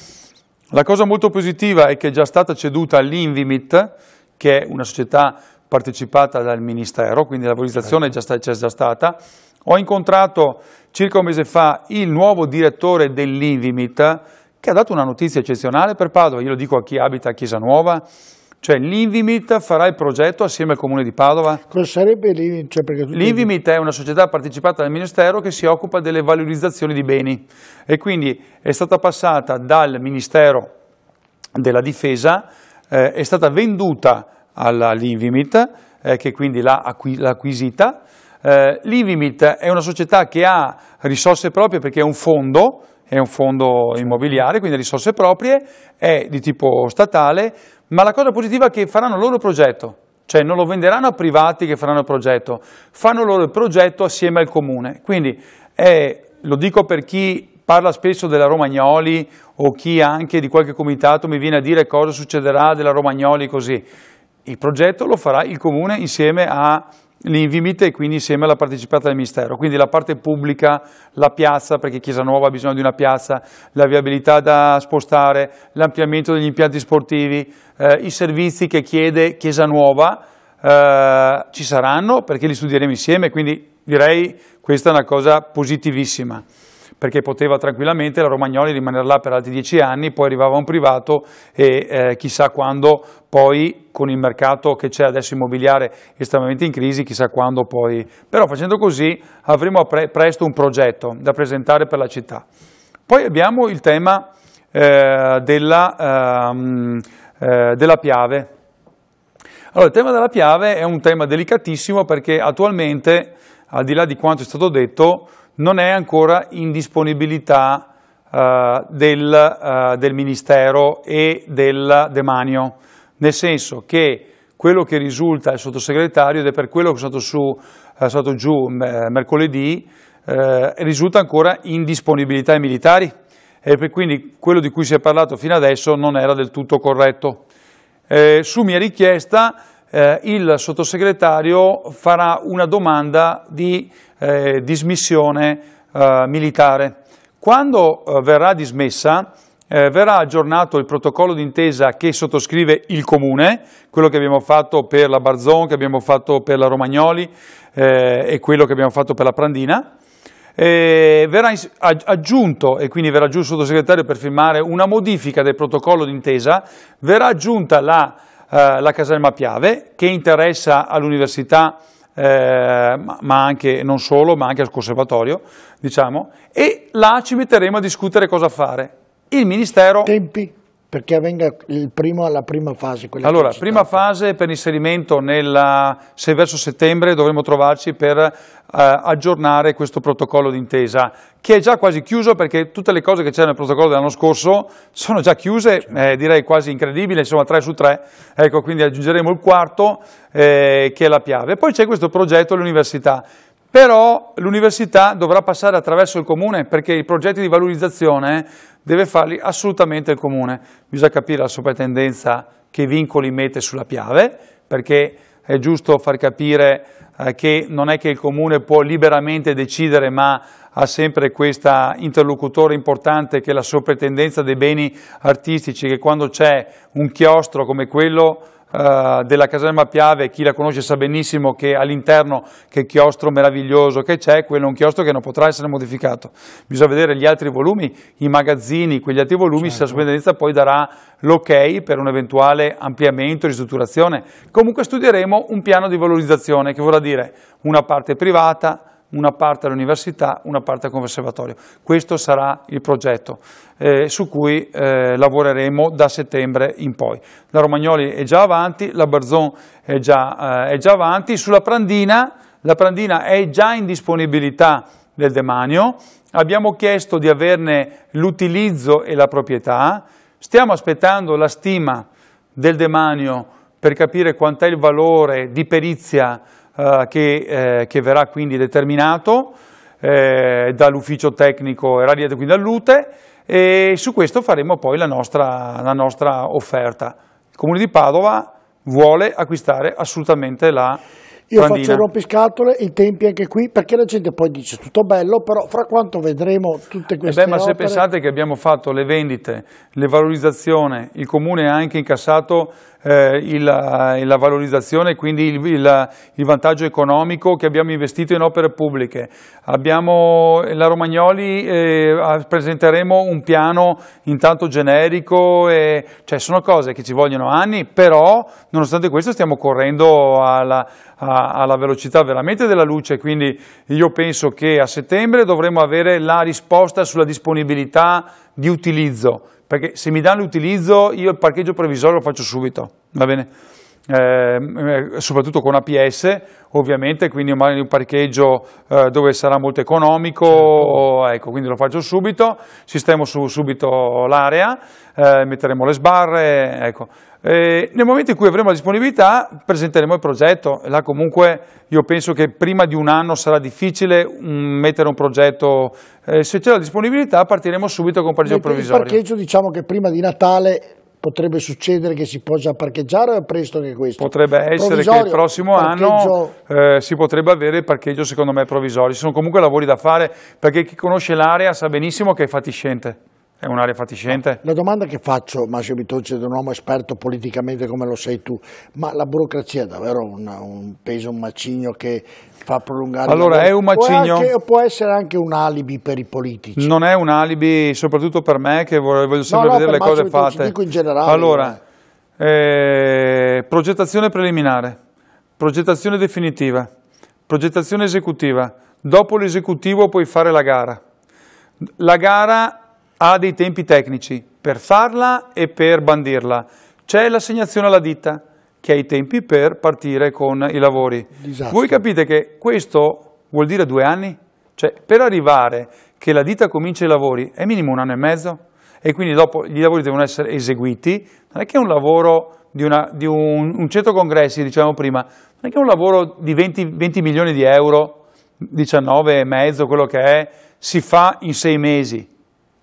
la cosa molto positiva è che è già stata ceduta all'Invimit, che è una società partecipata dal Ministero, quindi la valorizzazione c'è già, già stata. Ho incontrato circa un mese fa il nuovo direttore dell'Invimit, che ha dato una notizia eccezionale per Padova, io lo dico a chi abita a Chiesa Nuova, cioè l'Invimit farà il progetto assieme al Comune di Padova. Cosa sarebbe l'Invimit? Cioè L'Invimit è una società partecipata dal Ministero che si occupa delle valorizzazioni di beni e quindi è stata passata dal Ministero della Difesa, eh, è stata venduta all'Invimit eh, che quindi l'ha acquisita. Eh, L'Invimit è una società che ha risorse proprie perché è un fondo è un fondo immobiliare, quindi risorse proprie, è di tipo statale, ma la cosa positiva è che faranno il loro progetto, cioè non lo venderanno a privati che faranno il progetto, fanno loro il progetto assieme al comune. Quindi è, lo dico per chi parla spesso della Romagnoli o chi anche di qualche comitato mi viene a dire cosa succederà della Romagnoli così. Il progetto lo farà il comune insieme a l'Invimit e quindi insieme alla partecipata del Ministero, quindi la parte pubblica, la piazza, perché Chiesa Nuova ha bisogno di una piazza, la viabilità da spostare, l'ampliamento degli impianti sportivi, eh, i servizi che chiede Chiesa Nuova, eh, ci saranno perché li studieremo insieme, quindi direi questa è una cosa positivissima perché poteva tranquillamente la Romagnoli rimanere là per altri dieci anni, poi arrivava un privato e eh, chissà quando poi con il mercato che c'è adesso immobiliare estremamente in crisi, chissà quando poi... Però facendo così avremo pre presto un progetto da presentare per la città. Poi abbiamo il tema eh, della, ehm, eh, della Piave. Allora, il tema della Piave è un tema delicatissimo perché attualmente, al di là di quanto è stato detto, non è ancora in disponibilità uh, del, uh, del, Ministero e del demanio, nel senso che quello che risulta al sottosegretario, ed è per quello che è stato, su, è stato giù mercoledì, eh, risulta ancora in disponibilità ai militari e quindi quello di cui si è parlato fino adesso non era del tutto corretto. Eh, su mia richiesta eh, il sottosegretario farà una domanda di eh, dismissione eh, militare. Quando eh, verrà dismessa, eh, verrà aggiornato il protocollo d'intesa che sottoscrive il Comune, quello che abbiamo fatto per la Barzon, che abbiamo fatto per la Romagnoli eh, e quello che abbiamo fatto per la Prandina. Eh, verrà aggiunto, e quindi verrà giù il sottosegretario per firmare una modifica del protocollo d'intesa, verrà aggiunta la, eh, la caserma Piave che interessa all'università eh, ma anche non solo, ma anche al conservatorio, diciamo, e là ci metteremo a discutere cosa fare. Il Ministero... Tempi? Perché avvenga primo, la prima fase. Allora, prima fase per l'inserimento nella, se verso settembre dovremo trovarci per eh, aggiornare questo protocollo d'intesa, che è già quasi chiuso perché tutte le cose che c'erano nel protocollo dell'anno scorso sono già chiuse, eh, direi quasi incredibile, insomma 3 su 3, ecco quindi aggiungeremo il quarto eh, che è la Piave. Poi c'è questo progetto all'università però l'università dovrà passare attraverso il comune perché i progetti di valorizzazione deve farli assolutamente il comune. Bisogna capire la soprintendenza che vincoli mette sulla Piave perché è giusto far capire eh, che non è che il comune può liberamente decidere ma ha sempre questo interlocutore importante che è la soprintendenza dei beni artistici che quando c'è un chiostro come quello uh, della caserma Piave, chi la conosce sa benissimo che all'interno che chiostro meraviglioso che c'è, quello è un chiostro che non potrà essere modificato. Bisogna vedere gli altri volumi, i magazzini, quegli altri volumi, certo. se la sovrintendenza poi darà l'ok per un eventuale ampliamento, ristrutturazione. Comunque studieremo un piano di valorizzazione che vorrà dire una parte privata, una parte all'università, una parte al conservatorio. Questo sarà il progetto eh, su cui eh, lavoreremo da settembre in poi. La Romagnoli è già avanti, la Barzon è già, eh, è già avanti, sulla Prandina, la Prandina è già in disponibilità del demanio, abbiamo chiesto di averne l'utilizzo e la proprietà, stiamo aspettando la stima del demanio per capire quant'è il valore di perizia eh, che, eh, che, verrà quindi determinato eh, dall'ufficio tecnico Eraria quindi dall'UTE e su questo faremo poi la nostra, la nostra offerta. Il Comune di Padova vuole acquistare assolutamente la io Brandina. faccio rompiscatole, i tempi anche qui, perché la gente poi dice tutto bello, però fra quanto vedremo tutte queste eh beh, ma opere... se pensate che abbiamo fatto le vendite, le valorizzazioni, il Comune ha anche incassato eh, il, la valorizzazione, quindi il, il, il, vantaggio economico che abbiamo investito in opere pubbliche. Abbiamo, la Romagnoli eh, presenteremo un piano intanto generico, e, cioè sono cose che ci vogliono anni, però nonostante questo stiamo correndo alla, alla velocità veramente della luce, quindi io penso che a settembre dovremo avere la risposta sulla disponibilità di utilizzo perché se mi danno l'utilizzo io il parcheggio provvisorio lo faccio subito, va bene? Eh, soprattutto con APS ovviamente, quindi magari un parcheggio eh, dove sarà molto economico, certo. ecco, quindi lo faccio subito, sistemo su, subito l'area, eh, metteremo le sbarre, ecco. nel momento in cui avremo la disponibilità presenteremo il progetto, là comunque io penso che prima di un anno sarà difficile um, mettere un progetto, eh, se c'è la disponibilità partiremo subito con parcheggio provvisorio. Il parcheggio diciamo che prima di Natale potrebbe succedere che si possa parcheggiare o è presto che questo? Potrebbe essere che il prossimo anno eh, si potrebbe avere il parcheggio secondo me provvisorio, ci sono comunque lavori da fare perché chi conosce l'area sa benissimo che è fatiscente. È un'area fatiscente? La domanda che faccio, Massimo Bitocci, da un uomo esperto politicamente come lo sei tu, ma la burocrazia è davvero un, un peso, un macigno che fa prolungare... Allora, è un macigno... Può, anche, può, essere anche un alibi per i politici. Non è un alibi, soprattudto per me, che voglio sempre no, no, vedere le cose Bitocci, fatte. dico in generale. Allora, eh, progettazione preliminare, progettazione definitiva, progettazione esecutiva. Dopo l'esecutivo puoi fare la gara. La gara ha dei tempi tecnici per farla e per bandirla. C'è l'assegnazione alla ditta che ha i tempi per partire con i lavori. Disastro. Voi capite che questo vuol dire due anni? Cioè, per arrivare che la ditta cominci i lavori è minimo un anno e mezzo e quindi dopo i lavori devono essere eseguiti. Non è che è un lavoro di, una, di un, un, centro congressi, diciamo prima, non è che è un lavoro di 20, 20 milioni di euro, 19 e mezzo, quello che è, si fa in sei mesi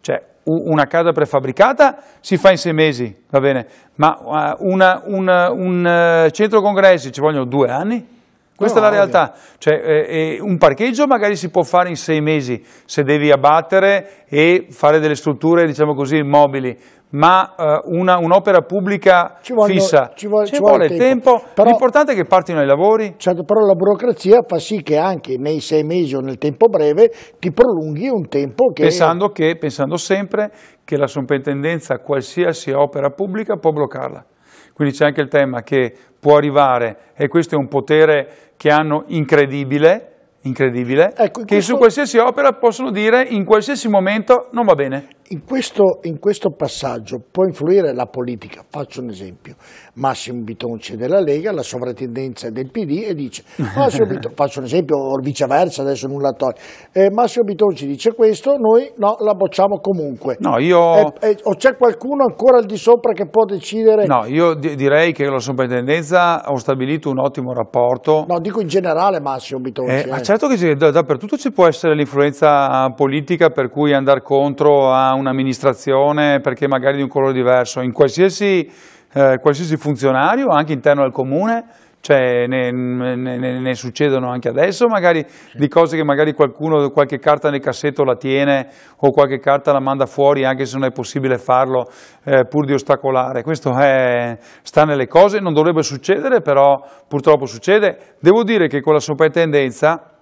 cioè, una casa prefabbricata si fa in sei mesi, va bene, ma una, una, un uh, centro congressi ci vogliono due anni? Questa no, è la realtà, cioè, eh, un parcheggio magari si può fare in sei mesi se devi abbattere e fare delle strutture, diciamo così, immobili, ma uh, un'opera un pubblica voglio, fissa ci vuole, ci vuole, tempo, tempo. l'importante è che partino i lavori. Certo, però la burocrazia fa sì che anche nei sei mesi o nel tempo breve ti prolunghi un tempo che... Pensando, che, pensando sempre che la soprintendenza qualsiasi opera pubblica può bloccarla. Quindi c'è anche il tema che può arrivare, e questo è un potere che hanno incredibile, incredibile ecco, che questo... su qualsiasi opera possono dire in qualsiasi momento non va bene. In questo, in questo, passaggio può influire la politica, faccio un esempio, Massimo Bitonci della Lega, la sovrintendenza del PD e dice, Bitonci, faccio un esempio o viceversa, adesso nulla toglie, eh, Massimo Bitonci dice questo, noi no, la bocciamo comunque. No, io... Eh, eh, o c'è qualcuno ancora al di sopra che può decidere? No, io di direi che la sovrintendenza ha stabilito un ottimo rapporto. No, dico in generale Massimo Bitonci. Eh, ma eh. certo che dappertutto ci può essere l'influenza politica per cui andare contro a un'amministrazione perché magari di un colore diverso, in qualsiasi, eh, qualsiasi funzionario, anche interno al comune, cioè ne, ne, ne, succedono anche adesso magari di cose che magari qualcuno, qualche carta nel cassetto la tiene o qualche carta la manda fuori anche se non è possibile farlo eh, pur di ostacolare. Questo è, sta nelle cose, non dovrebbe succedere però purtroppo succede. Devo dire che con la soprintendenza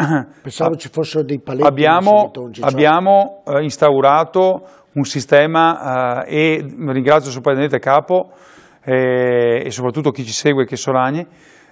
Pensavo ci fossero dei paletti. Abbiamo, abbiamo eh, instaurato un sistema eh, e ringrazio il soprintendente Capo eh, e soprattutto chi ci segue che Solagni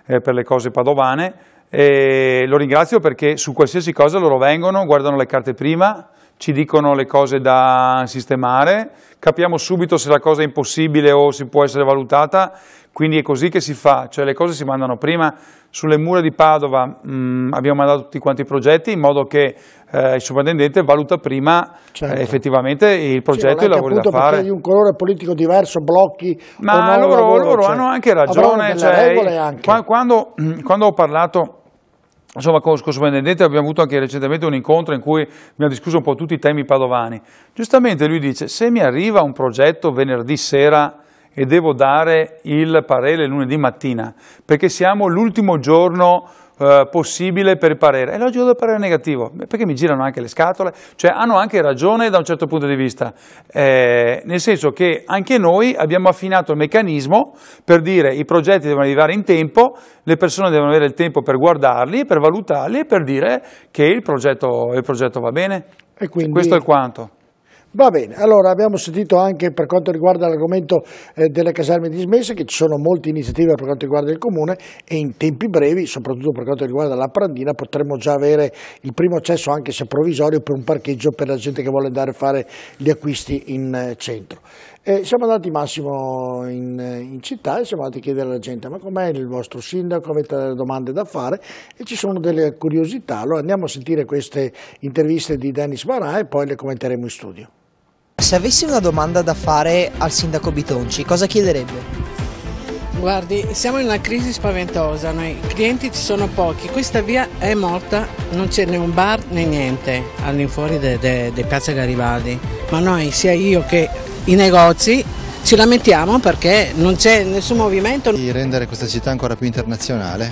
eh, per le cose padovane. lo ringrazio perché su qualsiasi cosa loro vengono, guardano le carte prima, ci dicono le cose da sistemare, capiamo subito se la cosa è impossibile o si può essere valutata, quindi è così che si fa, cioè le cose si mandano prima. Sulle mura di Padova mh, mm, abbiamo mandato tutti quanti i progetti in modo che eh, il sovrintendente valuta prima certo. eh, effettivamente il progetto sì, e i lavori da fare. di un colore politico diverso, blocchi... Ma loro, lavoro, loro cioè, hanno anche ragione, cioè, anche. Quando, quando ho parlato Insomma, con il sovrintendente abbiamo avuto anche recentemente un incontro in cui abbiamo discusso un po' tutti i temi padovani. Giustamente lui dice, se mi arriva un progetto venerdì sera e devo dare il parere lunedì mattina, perché siamo l'ultimo giorno eh, possibile per il parere. È logico del parere negativo, perché mi girano anche le scatole, cioè hanno anche ragione da un certo punto di vista, eh, nel senso che anche noi abbiamo affinato il meccanismo per dire i progetti devono arrivare in tempo, le persone devono avere il tempo per guardarli, per valutarli e per dire che il progetto, il progetto va bene. E quindi... Questo è il quanto. Va bene, allora abbiamo sentito anche per quanto riguarda l'argomento eh, delle caserme dismesse che ci sono molte iniziative per quanto riguarda il comune e in tempi brevi, soprattutto per quanto riguarda la Prandina, potremmo già avere il primo accesso anche se provvisorio per un parcheggio per la gente che vuole andare a fare gli acquisti in eh, centro. Eh, siamo andati Massimo in, in, città e siamo andati a chiedere alla gente ma com'è il vostro sindaco, avete delle domande da fare e ci sono delle curiosità. Allora andiamo a sentire queste interviste di Dennis Barà e poi le commenteremo in studio. Se avessi una domanda da fare al sindaco Bitonci, cosa chiederebbe? Guardi, siamo in una crisi spaventosa, noi clienti ci sono pochi, questa via è morta, non c'è né un bar né niente all'infuori di de, de Piazza Garibaldi, ma noi, sia io che i negozi, ci lamentiamo perché non c'è nessun movimento. Di rendere questa città ancora più internazionale,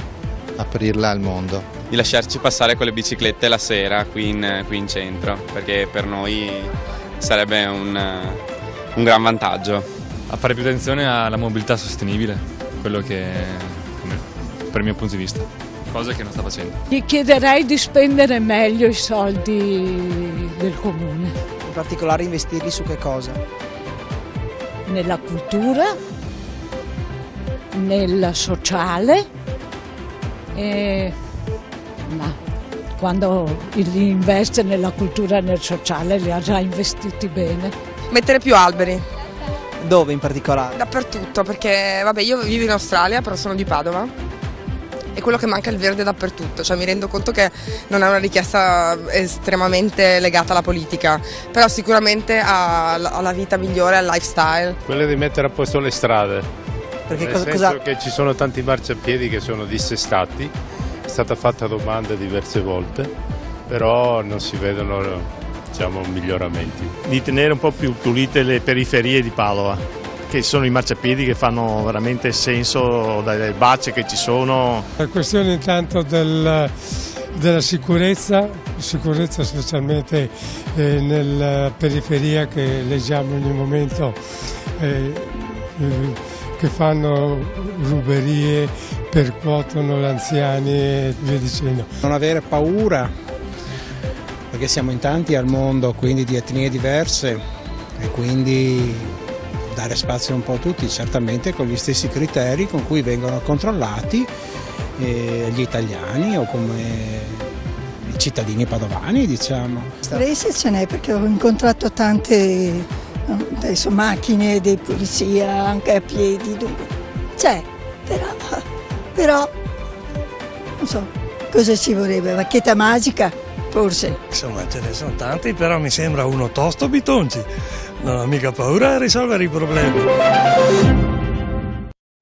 aprirla al mondo. Di lasciarci passare con le biciclette la sera qui in, qui in centro, perché per noi sarebbe un, un gran vantaggio. A fare più attenzione alla mobilità sostenibile quello che per il mio punto di vista, cosa che non sta facendo. Gli chiederei di spendere meglio i soldi del comune. In particolare investirli su che cosa? Nella cultura, nel sociale, e... ma quando li investe nella cultura e nel sociale li ha già investiti bene. Mettere più alberi dove in particolare? Dappertutto, perché vabbè io vivo in Australia, però sono di Padova e quello che manca è il verde dappertutto, cioè mi rendo conto che non è una richiesta estremamente legata alla politica, però sicuramente alla vita migliore, al lifestyle. Quello di mettere a posto le strade, perché nel cosa, senso cosa... che ci sono tanti marciapiedi che sono dissestati, stata fatta domanda diverse volte, però non si vedono diciamo, miglioramenti. Di tenere un po' più pulite le periferie di Padova, che sono i marciapiedi che fanno veramente senso dalle bacie che ci sono. La questione intanto del, della sicurezza, sicurezza specialmente eh, nella periferia che leggiamo ogni momento. Eh, che fanno ruberie, percuotono gli anziani e via dicendo. Non avere paura perché siamo in tanti al mondo, quindi di etnie diverse e quindi dare spazio un po' a tutti, certamente con gli stessi criteri con cui vengono controllati eh, gli italiani o come i cittadini padovani diciamo. Stress ce n'è perché ho incontrato tante adesso, macchine di polizia anche a piedi, dunque c'è, però, però non so cosa ci vorrebbe, vacchetta magica forse. Insomma ce ne sono tanti, però mi sembra uno tosto bitonci, non ha mica paura a risolvere i problemi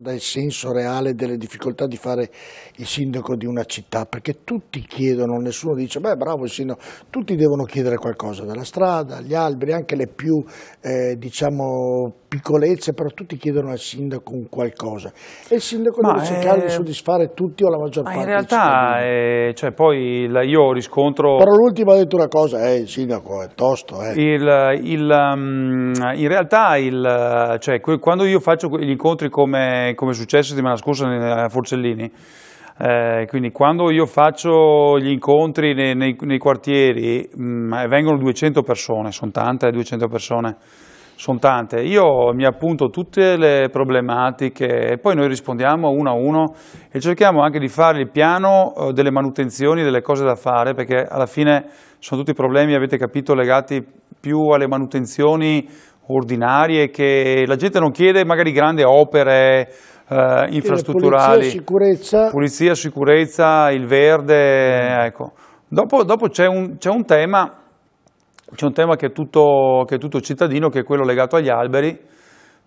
dal senso reale delle difficoltà di fare il sindaco di una città, perché tutti chiedono, nessuno dice beh bravo il sindaco, tutti devono chiedere qualcosa della strada, gli alberi, anche le più eh, diciamo piccolezze, però tutti chiedono al sindaco un qualcosa e il sindaco Ma deve cercare di soddisfare tutti o la maggior parte. In realtà, eh, cioè, poi io riscontro... Però l'ultimo ha detto una cosa, eh, il sindaco è tosto. Eh. Il, il, um, in realtà, il, cioè, quando io faccio gli incontri come, come è successo settimana scorsa a Forcellini, eh, quindi quando io faccio gli incontri nei, nei, nei quartieri mh, mm, vengono 200 persone, sono tante 200 persone, sono tante. Io mi appunto tutte le problematiche e poi noi rispondiamo uno a uno e cerchiamo anche di fare il piano eh, delle manutenzioni, delle cose da fare, perché alla fine sono tutti problemi, avete capito, legati più alle manutenzioni ordinarie che la gente non chiede magari grandi opere eh, infrastrutturali. Pulizia, sicurezza. Pulizia, sicurezza, il verde, mm. ecco. Dopo, dopo c'è un, un tema c'è un tema che è, tutto, che è, tutto, cittadino, che è quello legato agli alberi,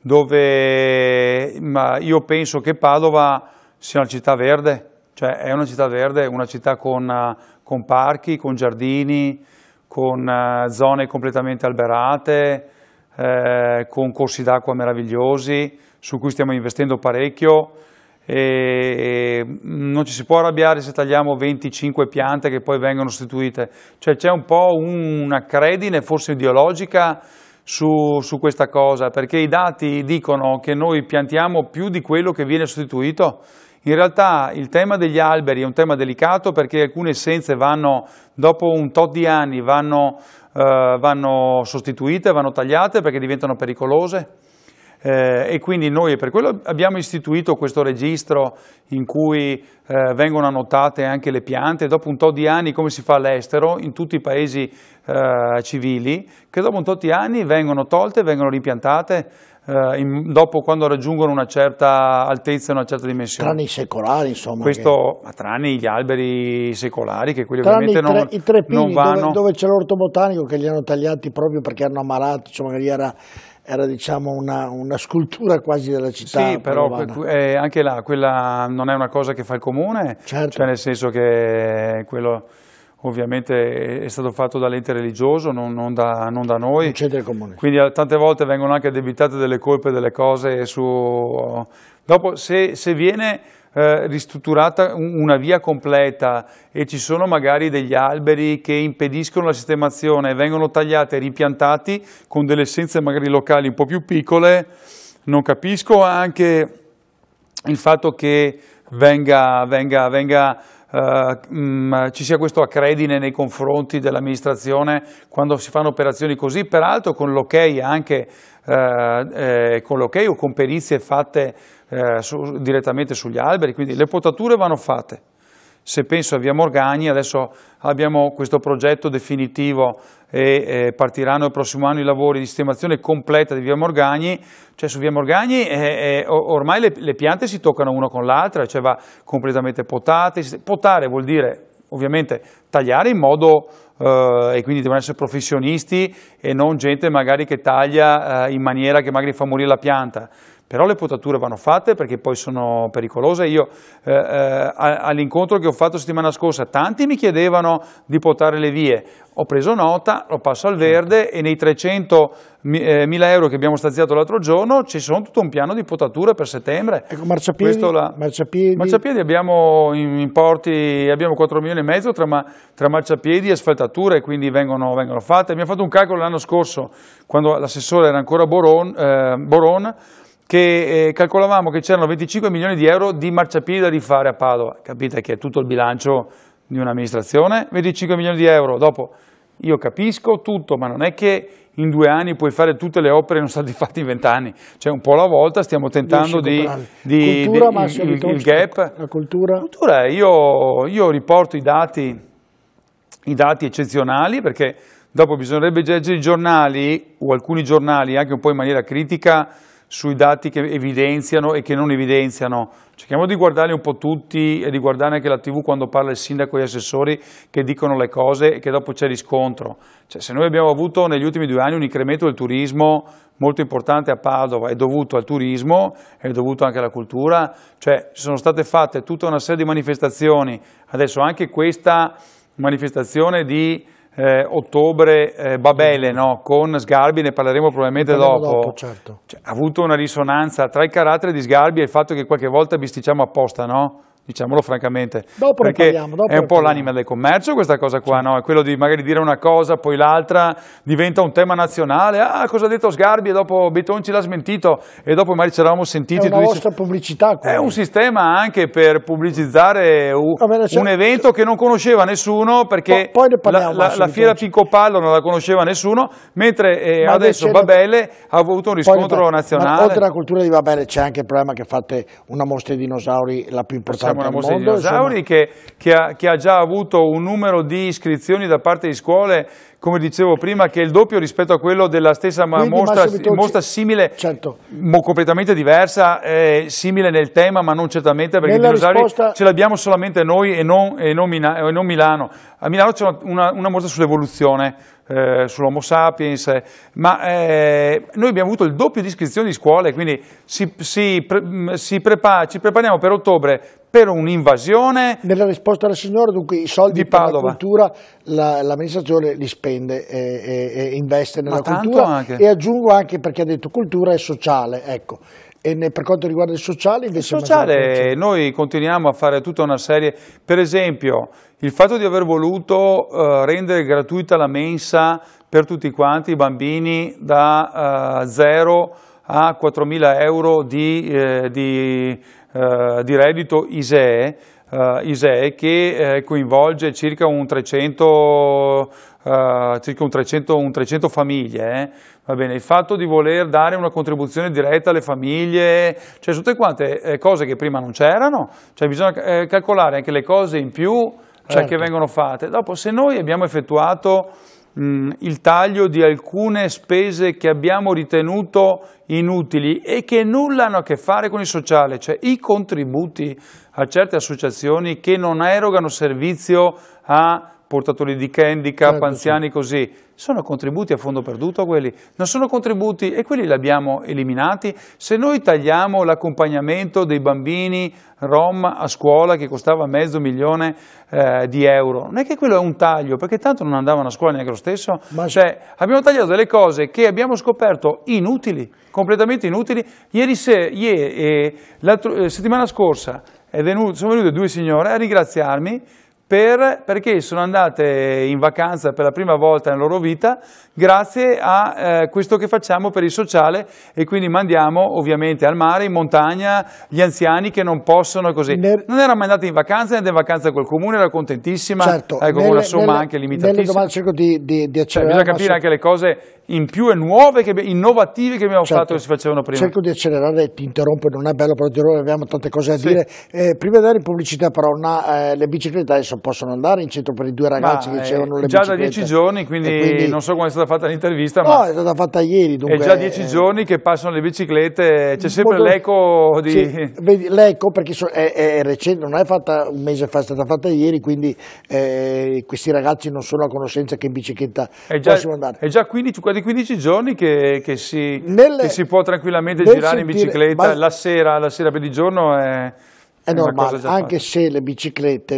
dove io penso che Padova sia una città verde, cioè è una città verde, una città con, con parchi, con giardini, con uh, zone completamente alberate, eh, con corsi d'acqua meravigliosi, su cui stiamo investendo parecchio e non ci si può arrabbiare se tagliamo 25 piante che poi vengono sostituite, cioè c'è un po' una credine forse ideologica su, su, questa cosa, perché i dati dicono che noi piantiamo più di quello che viene sostituito. In realtà il tema degli alberi è un tema delicato perché alcune essenze vanno, dopo un tot di anni, vanno, vanno sostituite, vanno tagliate perché diventano pericolose. Eh, e quindi noi per quello abbiamo istituito questo registro in cui eh, vengono annotate anche le piante, dopo un tot di anni come si fa all'estero, in tutti i paesi eh, civili, che dopo un tot di anni vengono tolte, vengono rimpiantate eh, in, dopo quando raggiungono una certa altezza e una certa dimensione. Tranne i secolari, insomma. Questo, che... tranne gli alberi secolari, che quelli tranne ovviamente tre, non, i tre pini non vanno... dove, dove c'è l'orto botanico che li hanno tagliati proprio perché erano ammalati, cioè magari era era diciamo una, una, scultura quasi della città. Sì, però eh, anche là, quella non è una cosa che fa il comune, certo. cioè nel senso che quello ovviamente è stato fatto dall'ente religioso, non, non, da, non, da, noi. comune. Quindi eh, tante volte vengono anche addebitate delle colpe delle cose su... Dopo, se, se viene eh, ristrutturata una via completa e ci sono magari degli alberi che impediscono la sistemazione, vengono tagliati e ripiantati con delle essenze magari locali un po' più piccole, non capisco anche il fatto che venga, venga, venga Mh, ci sia questo accredine nei confronti dell'amministrazione quando si fanno operazioni così, peraltro con l'ok anche uh, eh, con l'ok o con perizie fatte uh, su, direttamente sugli alberi, quindi le potature vanno fatte. Se penso a Via Morgagni, adesso abbiamo questo progetto definitivo e eh, partiranno il prossimo anno i lavori di sistemazione completa di Via Morgagni, cioè su Via Morgagni eh, eh, ormai le, le, piante si toccano una con l'altra, cioè va completamente potate, potare vuol dire ovviamente tagliare in modo Uh, e quindi devono essere professionisti e non gente magari che taglia uh, in maniera che magari fa morire la pianta però le potature vanno fatte perché poi sono pericolose. Io eh, eh, all'incontro che ho fatto settimana scorsa, tanti mi chiedevano di potare le vie, ho preso nota, lo passo al verde e nei 300 eh, mila euro che abbiamo stanziato l'altro giorno ci sono tutto un piano di potature per settembre. Ecco, marciapiedi, la... marciapiedi. marciapiedi abbiamo in importi, abbiamo 4 milioni e mezzo tra, ma, tra marciapiedi e asfaltature, quindi vengono, vengono fatte. Abbiamo fatto un calcolo l'anno scorso, quando l'assessore era ancora Boron, eh, Boron che eh, calcolavamo che c'erano 25 milioni di euro di marciapiedi da rifare a Padova. Capite che è tutto il bilancio di un'amministrazione? 25 milioni di euro. Dopo, io capisco tutto, ma non è che in due anni puoi fare tutte le opere che non sono state fatte in vent'anni. Cioè un po' alla volta stiamo tentando di, di, cultura, di il, il, il, gap. La cultura? cultura io, io riporto i dati, i dati eccezionali perché dopo bisognerebbe leggere i giornali o alcuni giornali anche un po' in maniera critica sui dati che evidenziano e che non evidenziano. Cerchiamo di guardarli un po' tutti e di guardare anche la TV quando parla il sindaco e gli assessori che dicono le cose e che dopo c'è riscontro. Cioè, se noi abbiamo avuto negli ultimi due anni un incremento del turismo molto importante a Padova, è dovuto al turismo, è dovuto anche alla cultura, cioè ci sono state fatte tutta una serie di manifestazioni, adesso anche questa manifestazione di eh, ottobre eh, Babele no? con Sgarbi, ne parleremo probabilmente dopo, dopo certo. cioè, ha avuto una risonanza tra il carattere di Sgarbi e il fatto che qualche volta bisticciamo apposta, no? Diciamolo francamente, dopo perché parliamo, dopo è un po' l'anima del commercio questa cosa qua, no? è quello di magari dire una cosa, poi l'altra diventa un tema nazionale, ah cosa ha detto Sgarbi e dopo Betonci l'ha smentito e dopo magari ci eravamo sentiti. È una vostra dici... pubblicità. È un sistema anche per pubblicizzare un, un evento che non conosceva nessuno perché poi, poi la, la, la fiera Piccopallo non la conosceva nessuno, mentre eh, adesso Babele ha avuto un riscontro nazionale. oltre alla cultura di Babele c'è anche il problema che fate una mostra di dinosauri la più importante una mostra di dinosauri che, che, ha, che, ha, già avuto un numero di iscrizioni da parte di scuole, come dicevo prima, che è il doppio rispetto a quello della stessa mostra, mostra, simile, certo. completamente diversa, eh, simile nel tema, ma non certamente perché Nella i dinosauri risposta... ce l'abbiamo solamente noi e non, e non, e non Milano. A Milano c'è una, una mostra sull'evoluzione eh, sull'Homo sapiens, ma eh, noi abbiamo avuto il doppio di iscrizioni di scuole, quindi si, si, pre, si prepara, ci prepariamo per ottobre per un'invasione. Nella risposta alla signora, dunque i soldi per la cultura la, l'amministrazione li spende e, e, e investe nella cultura anche. e aggiungo anche perché ha detto cultura è sociale, ecco. E per quanto riguarda il sociale invece... Il sociale noi continuiamo a fare tutta una serie, per esempio il fatto di aver voluto uh, rendere gratuita la mensa per tutti quanti i bambini da 0 uh, a 4.000 euro di, eh, di, uh, di reddito ISEE, ISEE che eh, coinvolge circa un 300 Uh, circa un 300, un 300 famiglie, eh? bene, il fatto di voler dare una contribuzione diretta alle famiglie, cioè tutte quante eh, cose che prima non c'erano, cioè bisogna eh, calcolare anche le cose in più certo. che vengono fatte. Dopo, se noi abbiamo effettuato mh, il taglio di alcune spese che abbiamo ritenuto inutili e che nulla hanno a che fare con il sociale, cioè i contributi a certe associazioni che non erogano servizio a portatori di handicap, Certo, anziani così, sono contributi a fondo perduto quelli, non sono contributi e quelli li abbiamo eliminati. Se noi tagliamo l'accompagnamento dei bambini rom a scuola che costava mezzo milione eh, di euro, non è che quello è un taglio, perché tanto non andavano a scuola neanche lo stesso, cioè, abbiamo tagliato delle cose che abbiamo scoperto inutili, completamente inutili. Ieri, se, ieri eh, l'altro- eh, settimana scorsa è venuto- sono venute due signore a ringraziarmi per- perché sono andate in vacanza per la prima volta nella loro vita grazie a eh, questo che facciamo per il sociale e quindi mandiamo ovviamente al mare, in montagna, gli anziani che non possono e così. Non erano mai andati in vacanza, è andata in vacanza col comune, era contentissima, Certo, ecco, con nelle- una somma nelle- anche Nelle limitatissima. domande cerco di, di, di Cioè, accelerare. bisogna capire anche le cose in più e nuove, che, innovative che abbiamo Certo. fatto che si facevano prima. Cerco di accelerare, ti interrompo, non è bello però interrompo, abbiamo tante cose da Sì. dire. Eh, prima di andare in pubblicità però, una, eh, le biciclette adesso possono andare in centro per i due ragazzi Ma, che eh, dicevano le già da biciclette. dieci giorni, quindi, quindi- non so come è stata fatta l'intervista, No, ma è stata fatta ieri, dunque... è già dieci eh, giorni che passano le biciclette, c'è sempre molto- l'eco di... Sì, vedi, l'eco perché so- è, è recente, non è fatta un mese fa, è stata fatta ieri, quindi eh, questi ragazzi non sono a conoscenza che in bicicletta È già, possono andare. è già 15, quasi 15 giorni che, che si, Nel- che si può tranquillamente girare in sentire- bicicletta ma- la sera, la sera per di giorno è, È normale, anche se le biciclette,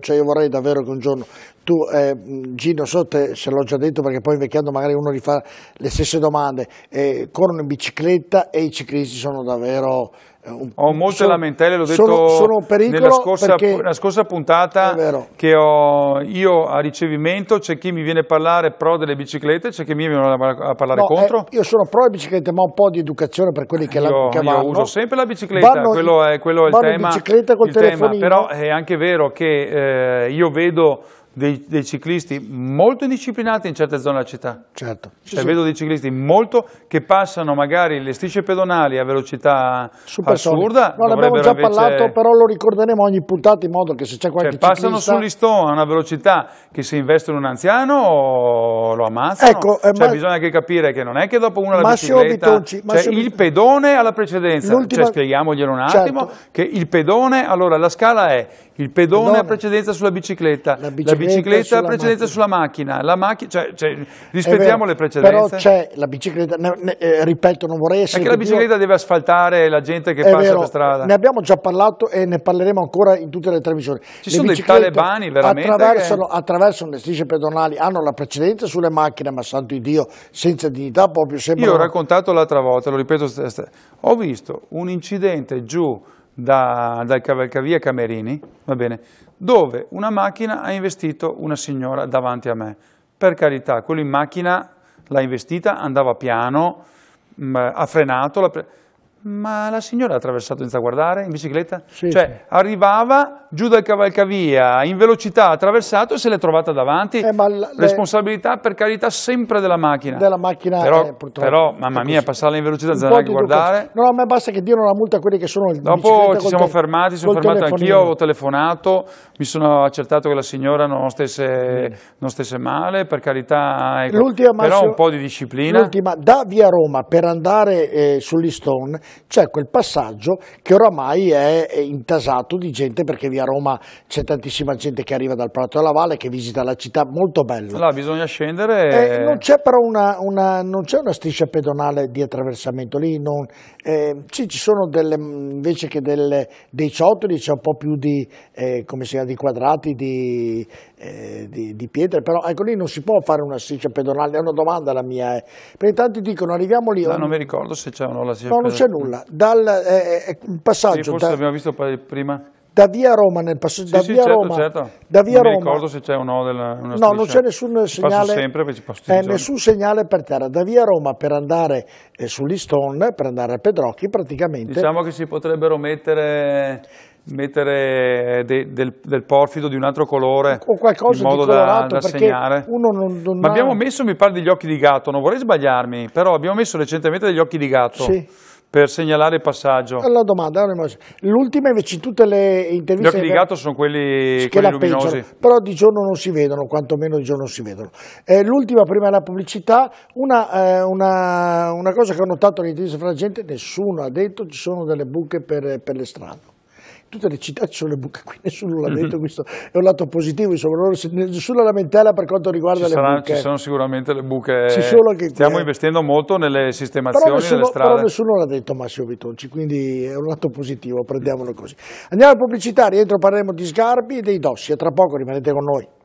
cioè io vorrei davvero che un giorno tu, eh, Gino, so te, se l'ho già detto perché poi invecchiando magari uno rifà le stesse domande, eh, corrono in bicicletta e i ciclisti sono davvero... eh, un- Ho molte sono- lamentele, l'ho detto sono, sono nella scorsa, nella scorsa puntata che ho io a ricevimento, c'è chi mi viene a parlare pro delle biciclette, c'è chi mi viene a parlare No, contro. eh, io sono pro le biciclette, ma un po' di educazione per quelli che, la, Io, che io vanno. uso sempre la bicicletta, Vanno quello è, quello è il tema. bicicletta col il tema. Però è anche vero che eh, io vedo dei, dei ciclisti molto indisciplinati in certe zone della città. Certo. Sì, Cioè, sì. vedo dei ciclisti molto che passano magari le strisce pedonali a velocità Supersonico. assurda. No, ne abbiamo già invece- parlato, però lo ricorderemo ogni puntata in modo che se c'è qualche cioè, passano ciclista... sull'Istone a una velocità che se investono in un anziano o lo ammazzano. Ecco, eh, Cioè, ma- bisogna anche capire che non è che dopo una la Massimo bicicletta, Bitonci, cioè il pedone alla precedenza. Cioè, spieghiamoglielo un Certo. attimo, che il pedone, allora la scala è il pedone Pedone. ha precedenza sulla bicicletta, la bicicletta bicicletta, ha precedenza macchina. sulla macchina, la macchina, cioè, cioè, rispettiamo vero, le precedenze. Però c'è la bicicletta, ne- ne- eh, ripeto, non vorrei essere... Perché la bicicletta deve asfaltare la gente che passa vero, per strada. Ne abbiamo già parlato e ne parleremo ancora in tutte le trasmissioni. Ci Le sono dei talebani veramente Attraversano, attraversano le strisce pedonali, hanno la precedenza sulle macchine, ma santo di Dio, senza dignità proprio. Io Sembrano... ho raccontato l'altra volta, lo ripeto, ho visto un incidente giù da- dal cavalcavia Camerini, va bene, dove una macchina ha investito una signora davanti a me. Per carità, quello in macchina l'ha investita, andava piano, mh, ha frenato, ma la signora ha attraversato senza guardare in bicicletta? Sì, cioè, sì. arrivava giù dal cavalcavia in velocità, ha attraversato e se l'è trovata davanti. Eh, le- Responsabilità per carità sempre della macchina. Della macchina, Però, eh, purtroppo. però, mamma mia, passarla in velocità senza neanche guardare. No, a me basta che diano la multa a quelli che sono in Dopo ci siamo fermati, sono fermato anch'io, ho telefonato, mi sono accertato che la signora non stesse, non stesse male, per carità, ecco. Però un po' di disciplina. L'ultima, da via Roma per andare eh, sull'Istone c'è quel passaggio che oramai è intasato di gente perché via Roma c'è tantissima gente che arriva dal Prato della Valle che visita la città, molto bello. Là bisogna scendere. Eh, non c'è però una, una- non c'è una striscia pedonale di attraversamento lì, non- eh, sì, ci sono delle, invece che delle- dei ciottoli c'è un po' più di, eh, come si chiama, di quadrati, di, eh, di- di pietre, però ecco lì non si può fare una striscia pedonale, è una domanda la mia, eh. perché tanti dicono arriviamo lì, Là non mi ricordo se c'è o no la no non c'è nulla, dal eh, eh, un Sì, passaggio forse da, l'abbiamo visto prima. da via Roma, nel passaggio, Sì, da sì, via certo, Roma, certo. da via non mi Roma, ricordo se c'è o no della, una No, non c'è nessun segnale, sempre eh, nessun segnale per terra. Da via Roma per andare eh, sull'Istone, per andare a Pedrocchi, praticamente Diciamo che si potrebbero mettere, mettere de- del, del porfido di un altro colore o qualcosa in modo da, da segnare. uno non, non Ma ha- abbiamo messo, mi pare, degli occhi di gatto, non vorrei sbagliarmi, però abbiamo messo recentemente degli occhi di gatto. Sì. Per segnalare il passaggio. La domanda, l'ultima invece in tutte le interviste... Gli occhi di gatto sono quelli, quelli luminosi. pensano, però di giorno non si vedono, quantomeno di giorno non si vedono. Eh, l'ultima prima della pubblicità, una, eh, una, una cosa che ho notato nell'intervista fra la gente, nessuno ha detto ci sono delle buche per, per le strade tutte le città ci sono le buche qui, nessuno l'ha detto, questo è un lato positivo, insomma, nessuna lamentela per quanto riguarda ci le sarà, buche. Ci sono sicuramente le buche, che, stiamo eh, investendo molto nelle sistemazioni però nessuno, delle strade. Però nessuno l'ha detto Massimo Vitonci, quindi è un lato positivo, prendiamolo così. Andiamo alla pubblicità, rientro parleremo di sgarbi e dei dossi, e tra poco rimanete con noi.